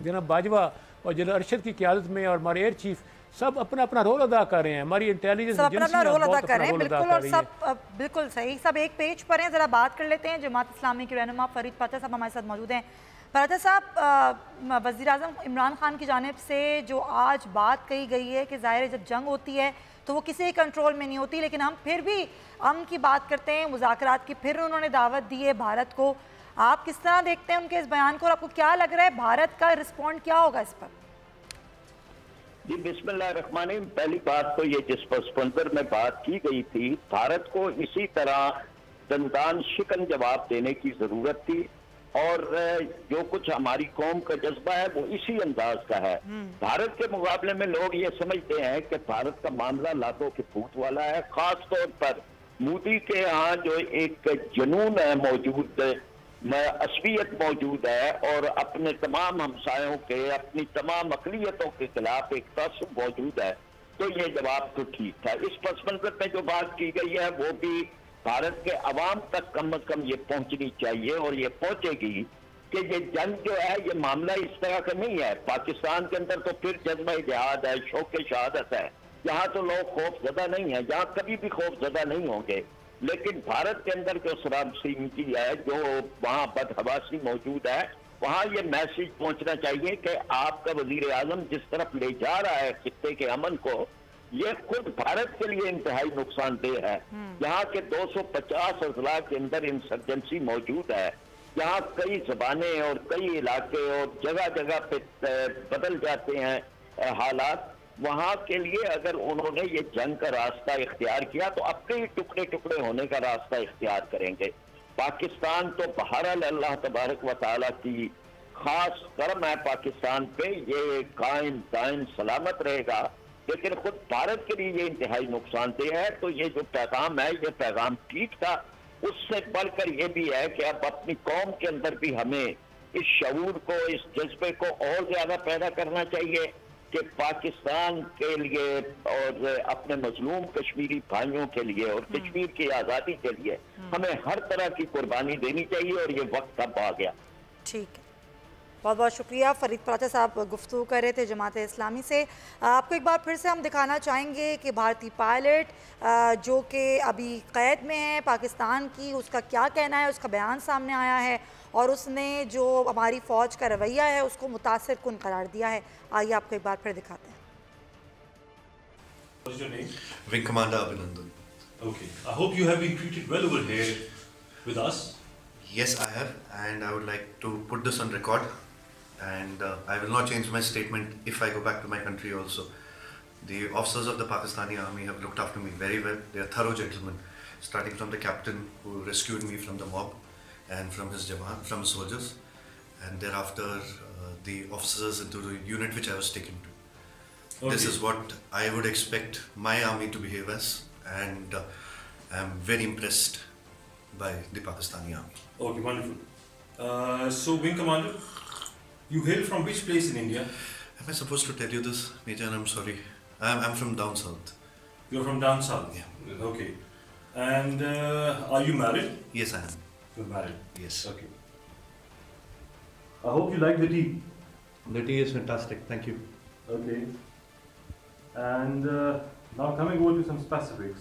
جناب باجوہ اور جنرل ارشد کی قیادت میں اور ہمارے ایئر چیف سب اپنا اپنا رول ادا کر رہے ہیں۔ ہماری انٹیلیجنس اپنا اپنا رول ادا کر رہے ہیں۔ بالکل اور سب بالکل صحیح۔ سب ایک پیج پر ہیں۔ ذرا بات کر لیتے ہیں۔ جماعت اسلامی کی رہنما فرید پاتہ صاحب ہمارے ساتھ موجود ہیں۔ فرادہ صاحب وزیر اعظم عمران خان کی جانب سے جو آج بات کہی گئی ہے کہ ظاہر ہے جب جنگ ہوتی ہے تو وہ کسی کنٹرول میں نہیں ہوتی، لیکن ہم پھر بھی امن کی بات کرتے ہیں، مذاکرات کی پھر انہوں نے دعوت دی ہے بھارت کو۔ آپ کس طرح دیکھتے ہیں ان کے اس بیان کو اور آپ کو کیا لگ رہا ہے بھارت کا رسپونڈ کیا ہوگا اس پر؟ جی بسم اللہ الرحمن الرحیم، پہلی بات تو یہ جس پر سپنزر میں بات کی گئی تھی، بھارت کو اسی طرح دندان شکن جواب دینے کی ضرورت تھی۔ اور جو کچھ ہماری قوم کا جذبہ ہے وہ اسی انداز کا ہے۔ بھارت کے مقابلے میں لوگ یہ سمجھتے ہیں کہ بھارت کا معاملہ لاتوں کے پھوٹ والا ہے خاص طور پر مودی کے ہاں جو ایک جنون ہے موجود عصبیت موجود ہے اور اپنے تمام ہمسایوں کے اپنی تمام اقلیتوں کے خلاف ایک تصب موجود ہے۔ تو یہ جواب تو ٹھیک تھا۔ اس پس منظر میں جو بات کی گئی ہے وہ بھی بھارت کے عوام تک کم از کم یہ پہنچنی چاہیے اور یہ پہنچے گی کہ یہ جنگ جو ہے، یہ معاملہ اس طرح کا نہیں ہے۔ پاکستان کے اندر تو پھر جذبہ جہاد ہے، شوق شہادت ہے۔ یہاں تو لوگ خوف زدہ نہیں ہیں، یہاں کبھی بھی خوف زدہ نہیں ہوں گے۔ لیکن بھارت کے اندر جو سراب سیمتی ہے، جو وہاں بدہواسی موجود ہے، وہاں یہ میسیج پہنچنا چاہیے کہ آپ کا وزیر اعظم جس طرف لے جا رہا ہے خطے کے امن کو یہ خود بھارت کے لیے انتہائی نقصان دہ ہے۔ یہاں کے دو سو پچاس اضلاع کے اندر انسرجنسی موجود ہے۔ یہاں کئی زبانیں اور کئی علاقے اور جگہ جگہ پہ بدل جاتے ہیں حالات۔ وہاں کے لیے اگر انہوں نے یہ جنگ کا راستہ اختیار کیا تو اپنے ہی ٹکڑے ٹکڑے ہونے کا راستہ اختیار کریں گے۔ پاکستان تو بہرحال اللہ تبارک و تعالیٰ کی خاص کرم ہے۔ پاکستان پہ یہ قائم دائم سلامت رہے گا۔ لیکن خود بھارت کے لیے یہ انتہائی نقصان دہ ہے۔ تو یہ جو پیغام ہے یہ پیغام ٹھیک تھا۔ اس سے بڑھ کر یہ بھی ہے کہ اب اپنی قوم کے اندر بھی ہمیں اس شعور کو اس جذبے کو اور زیادہ پیدا کرنا چاہیے کہ پاکستان کے لیے اور اپنے مظلوم کشمیری بھائیوں کے لیے اور کشمیر کی آزادی کے لیے ہمیں ہر طرح کی قربانی دینی چاہیے اور یہ وقت اب آ گیا۔ ٹھیک ہے۔ بہت بہت شکریہ فرید پراچا صاحب گفتگو کر رہے تھے جماعت اسلامی سے آپ کو ایک بار پھر سے ہم دکھانا چاہیں گے کہ بھارتی پائلٹ جو کہ ابھی قید میں ہے پاکستان کی اس کا کیا کہنا ہے اس کا بیان سامنے آیا ہے اور اس نے جو ہماری فوج کا رویہ ہے اس کو متاثر کن قرار دیا ہے آئیے آپ کو ایک بار پھر دکھاتے ہیں? Wing Commander Abhinandan. Okay. I hope you have been treated well over here with us. Yes, I have, and I would like to put this on record. And uh, I will not change my statement if I go back to my country also. The officers of the Pakistani army have looked after me very well. They are thorough gentlemen, starting from the captain who rescued me from the mob and from his jawan, from his soldiers, and thereafter uh, the officers into the unit which I was taken to. This is what I would expect my army to behave as, and uh, I'm very impressed by the Pakistani army. Okay, wonderful. Uh, so, Wing Commander, you hail from which place in India? Am I supposed to tell you this, Major? I'm sorry. I'm, I'm from down south. You're from down south. Yeah. Okay. And uh, are you married? Yes, I am. You're married. Yes. Okay. I hope you like the tea. The tea is fantastic. Thank you. Okay. And uh, now coming over to some specifics.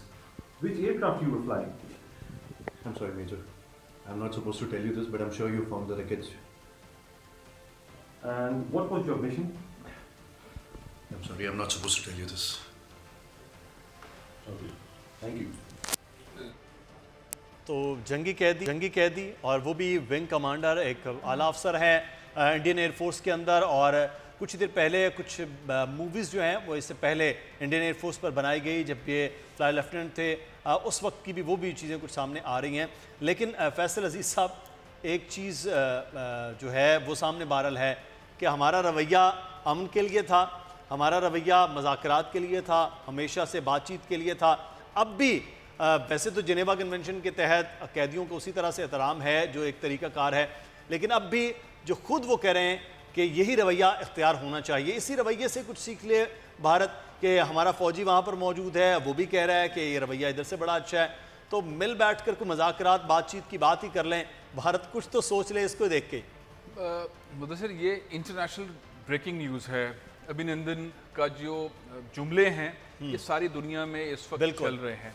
Which aircraft you were flying? I'm sorry, Major. I'm not supposed to tell you this, but I'm sure you found the wreckage. And what was your mission? I'm sorry, I'm not supposed to tell you this. Okay. Thank you. تو جنگی قیدی جنگی قیدی اور وہ بھی wing commander ایک اعلیٰ افسر ہیں انڈین ایئر فورس کے اندر اور کچھ دیر پہلے کچھ موویز جو ہیں وہ اس سے پہلے انڈین ایئر فورس پر بنائی گئی جب یہ فلائی لیفٹیننٹ تھے اس وقت کی بھی وہ بھی چیزیں کچھ سامنے آ رہی ہیں لیکن فیصل عزیز صاحب ایک چیز جو ہے وہ سامنے بہرحال ہے کہ ہمارا رویہ امن کے لیے تھا، ہمارا رویہ مذاکرات کے لیے تھا، ہمیشہ سے بات چیت کے لیے تھا۔ اب بھی ویسے تو جنیوا کنونشن کے تحت قیدیوں کو اسی طرح سے احترام ہے، جو ایک طریقہ کار ہے، لیکن اب بھی جو خود وہ کہہ رہے ہیں کہ یہی رویہ اختیار ہونا چاہیے، اسی رویے سے کچھ سیکھ لے بھارت کہ ہمارا فوجی وہاں پر موجود ہے، وہ بھی کہہ رہا ہے کہ یہ رویہ ادھر سے بڑا اچھا ہے۔ تو مل بیٹھ کر کوئی مذاکرات، بات چیت کی بات ہی کر لیں، بھارت کچھ تو سوچ لے اس کو دیکھ کے۔ مدثر یہ انٹرنیشنل بریکنگ نیوز ہے۔ ابھینندن کا جو جملے ہیں یہ ساری دنیا میں اس وقت چل رہے ہیں۔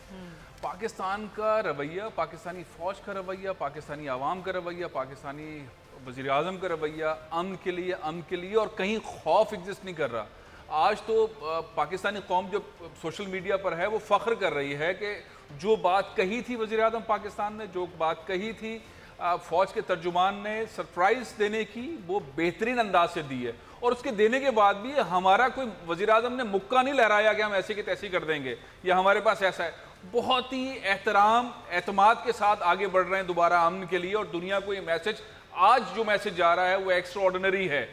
پاکستان کا رویہ پاکستانی فوج کا رویہ پاکستانی عوام کا رویہ پاکستانی وزیر اعظم کا رویہ امن کے لیے امن کے لیے اور کہیں خوف ایگزسٹ نہیں کر رہا۔ آج تو پاکستانی قوم جو سوشل میڈیا پر ہے وہ فخر کر رہی ہے کہ جو بات کہی تھی وزیر اعظم پاکستان نے جو بات کہی تھی فوج کے ترجمان نے سرپرائز دینے کی وہ بہترین انداز سے دی ہے۔ اور اس کے دینے کے بعد بھی ہمارا کوئی وزیر اعظم نے مکہ نہیں لہرایا کہ ہم ایسے کی تیسی کر دیں گے۔ یا ہمارے پاس ایسا ہے۔ بہت ہی احترام، اعتماد کے ساتھ آگے بڑھ رہے ہیں دوبارہ امن کے لیے اور دنیا کو یہ میسج، آج جو میسج جا رہا ہے وہ ایکسٹرا آرڈنری ہے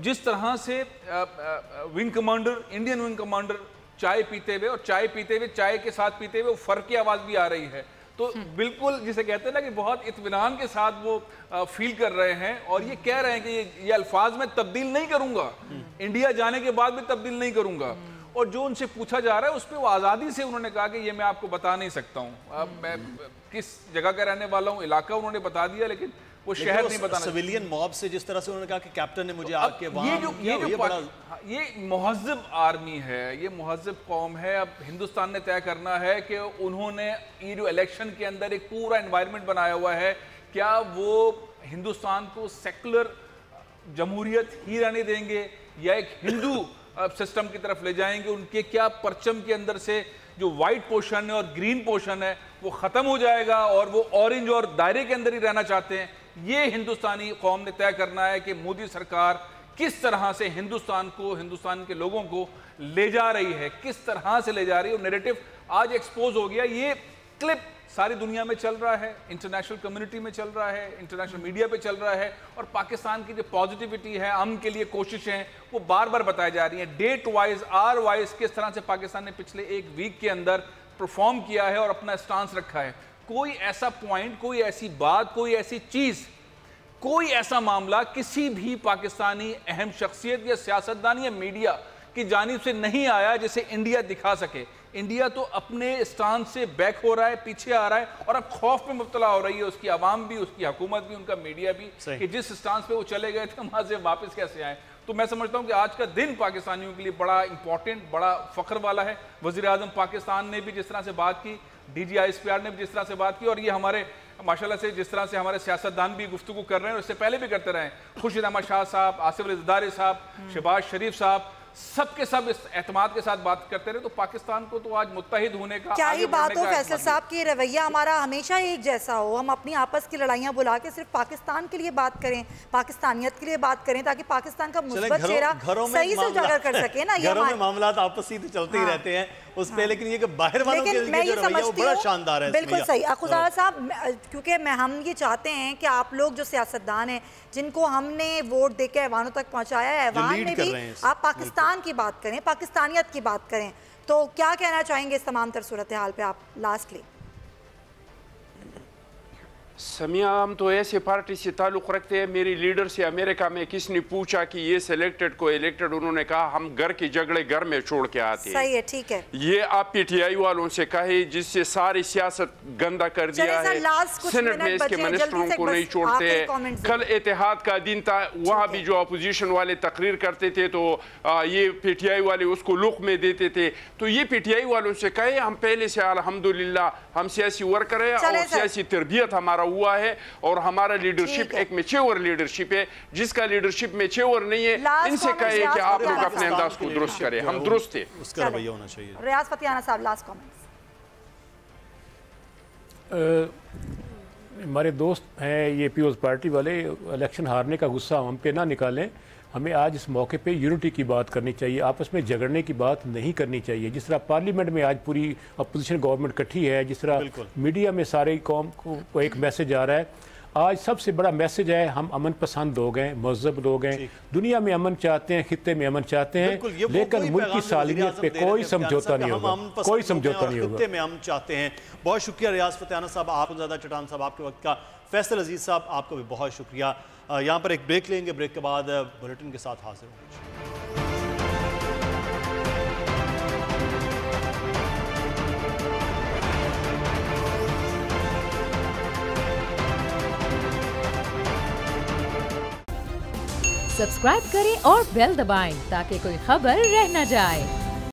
جس طرح سے wing commander Indian wing commander چائے پیتے ہوئے اور چائے پیتے ہوئے، چائے کے ساتھ پیتے ہوئے وہ فرق کی آواز بھی آ رہی ہے۔ تو بالکل جسے کہتے ہیں نا کہ بہت اطمینان کے ساتھ وہ فیل کر رہے ہیں اور یہ کہہ رہے ہیں کہ یہ الفاظ میں تبدیل نہیں کروں گا۔ انڈیا جانے کے بعد بھی تبدیل نہیں کروں گا۔ اور جو ان سے پوچھا جا رہا ہے اس پہ وہ آزادی سے انہوں نے کہا کہ یہ میں آپ کو بتا نہیں سکتا ہوں۔ میں کس جگہ کا رہنے والا ہوں؟ علاقہ انہوں نے بتا دیا، لیکن وہ شہر نہیں بتانا سویلین موب سے جس طرح سے انہوں نے کہا کہ کیپٹن نے مجھے آ کے وہاں یہ مہذب آرمی ہے یہ مہذب قوم ہے اب ہندوستان نے طے کرنا ہے کہ انہوں نے یہ جو الیکشن کے اندر ایک پورا انوائرمنٹ بنایا ہوا ہے کیا وہ ہندوستان کو سیکولر جمہوریت ہی رہنے دیں گے یا ایک ہندو سسٹم کی طرف لے جائیں گے؟ ان کے کیا پرچم کے اندر سے جو وائٹ پوشن ہے اور گرین پوشن ہے وہ ختم ہو جائے گا اور وہ اورنج اور دائرے کے اندر ہی رہنا چاہتے ہیں؟ یہ ہندوستانی قوم نے طے کرنا ہے کہ مودی سرکار کس طرح سے ہندوستان کو، ہندوستان کے لوگوں کو لے جا رہی ہے، کس طرح سے لے جا رہی ہے اور نیریٹو آج ایکسپوز ہو گیا۔ یہ کلپ ساری دنیا میں چل رہا ہے انٹرنیشنل کمیونٹی میں چل رہا ہے انٹرنیشنل میڈیا پہ چل رہا ہے اور پاکستان کی جو پازیٹیوٹی ہے امن کے لیے کوششیں وہ بار بار بتائی جا رہی ہیں۔ ڈیٹ وائز آر وائز کس طرح سے پاکستان نے پچھلے ایک ویک کے اندر پرفارم کیا ہے اور اپنا سٹانس رکھا ہے۔ کوئی ایسا پوائنٹ کوئی ایسی بات کوئی ایسی چیز کوئی ایسا معاملہ کسی بھی پاکستانی اہم شخصیت یا سیاستدان یا میڈیا کی جانب سے نہیں آیا جسے انڈیا دکھا سکے۔ انڈیا تو اپنے اسٹان سے بیک ہو رہا ہے پیچھے آ رہا ہے اور اب خوف میں مبتلا ہو رہی ہے۔ اس کی عوام بھی اس کی حکومت بھی ان کا میڈیا بھی کہ جس اسٹان پہ وہ چلے گئے تھے وہاں سے واپس کیسے آئیں تو میں سمجھتا ہوں کہ آج کا دن پاکستانیوں کے لیے بڑا امپورٹنٹ بڑا فخر والا ہے۔ وزیر اعظم پاکستان نے بھی جس طرح سے بات کی D G I S P R نے بھی جس طرح سے بات کی اور یہ ہمارے ماشاءاللہ سے جس طرح سے ہمارے سیاستدان بھی گفتگو کر رہے ہیں اور اس سے پہلے بھی کرتے رہے ہیں۔ خوشید احمد شاہ صاحب آصف الزداری صاحب شباز شریف صاحب سب کے سب اس اعتماد کے ساتھ بات کرتے رہے۔ تو پاکستان کو تو آج متحد ہونے کا کیا ہی بات ہو فیصل صاحب کی رویہ ہمارا ہمیشہ ایک جیسا ہو؟ ہم اپنی آپس کی لڑائیاں بلا کے صرف پاکستان کے لیے بات کریں پاکستانیت کے لیے بات کریں تاکہ پاکستان کا مثبت چہرہ صحیح سے اجاگر کر سکے نا گھروں میں معاملات آپسی تو چلتے ہی رہتے ہیں۔ اس پہ لیکن یہ کہ باہر والوں کے لیے جو رویہ وہ بڑا شاندار ہے بالکل صحیح۔ اخوزارہ صاحب کیونکہ میں ہم یہ چاہتے ہیں کہ آپ لوگ جو سیاستدان ہیں جن کو ہم نے ووٹ دے کے ایوانوں تک پہنچایا ہے ایوان میں بھی آپ پاکستان کی بات کریں پاکستانیت کی بات کریں تو کیا کہنا چاہیں گے اس تمام تر صورتحال پہ آپ؟ لاسٹلی سمیہ ہم تو ایسے پارٹی سے تعلق رکھتے ہیں میری لیڈر سے امریکہ میں کس نے پوچھا کہ یہ سیلیکٹڈ کو الیکٹڈ انہوں نے کہا ہم گھر کی جگڑے گھر میں چھوڑ کے آتے ہیں۔ صحیح ہے ٹھیک ہے۔ یہ آپ پی ٹی آئی والوں سے کہے جس سے ساری سیاست گندہ کر دیا ہے۔ سینٹ میں اس کے منسٹروں کو نہیں چھوڑتے۔ ہیں کل اتحاد کا دن تھا وہاں بھی جو اپوزیشن والے تقریر کرتے تھے تو یہ پی ٹی آئی والے اس کو لک میں دیتے تھے۔ تو یہ پی ٹی آئی والوں سے کہے ہم پہلے سے الحمدللہ ہم سیاسی ورکر ہیں اور سیاسی تربیت ہمارا ہوا ہے اور ہمارا لیڈرشپ ایک میچیور لیڈرشپ ہے۔ جس کا لیڈرشپ میچیور نہیں ہے ان سے کہے کہ آپ لوگ اپنے انداز کو درست کریں ہم درست ہیں۔ اس کا رویہ ہونا چاہیے۔ ریاض فتیانہ صاحب لاسٹ کامنٹس ہمارے دوست ہیں یہ پیوز پارٹی والے الیکشن ہارنے کا غصہ ہم پہ نہ نکالیں۔ ہمیں آج اس موقع پہ یونٹی کی بات کرنی چاہیے آپس میں جھگڑنے کی بات نہیں کرنی چاہیے۔ جس طرح پارلیمنٹ میں آج پوری اپوزیشن گورنمنٹ کٹھی ہے جس طرح میڈیا میں سارے قوم کو ایک میسج آ رہا ہے۔ آج سب سے بڑا میسج ہے ہم امن پسند لوگ ہیں مہذب لوگ ہیں۔ دنیا میں امن چاہتے ہیں خطے میں امن چاہتے ہیں لیکن ملک کی سالمیت پہ کوئی سمجھوتا نہیں ہوگا۔ کوئی سمجھوتا نہیں ہوگا۔ خطے میں امن چاہتے ہیں۔ بہت شکریہ ریاض فتیانہ صاحب آپ زیادہ چٹان صاحب آپ کے وقت کا۔ فیصل عزیز صاحب آپ کو بھی بہت شکریہ۔ یہاں پر ایک بریک لیں گے، بریک کے بعد بلیٹن کے ساتھ حاضر ہوں گے۔ سبسکرائب کریں اور بیل دبائیں تاکہ کوئی خبر رہ نہ جائے۔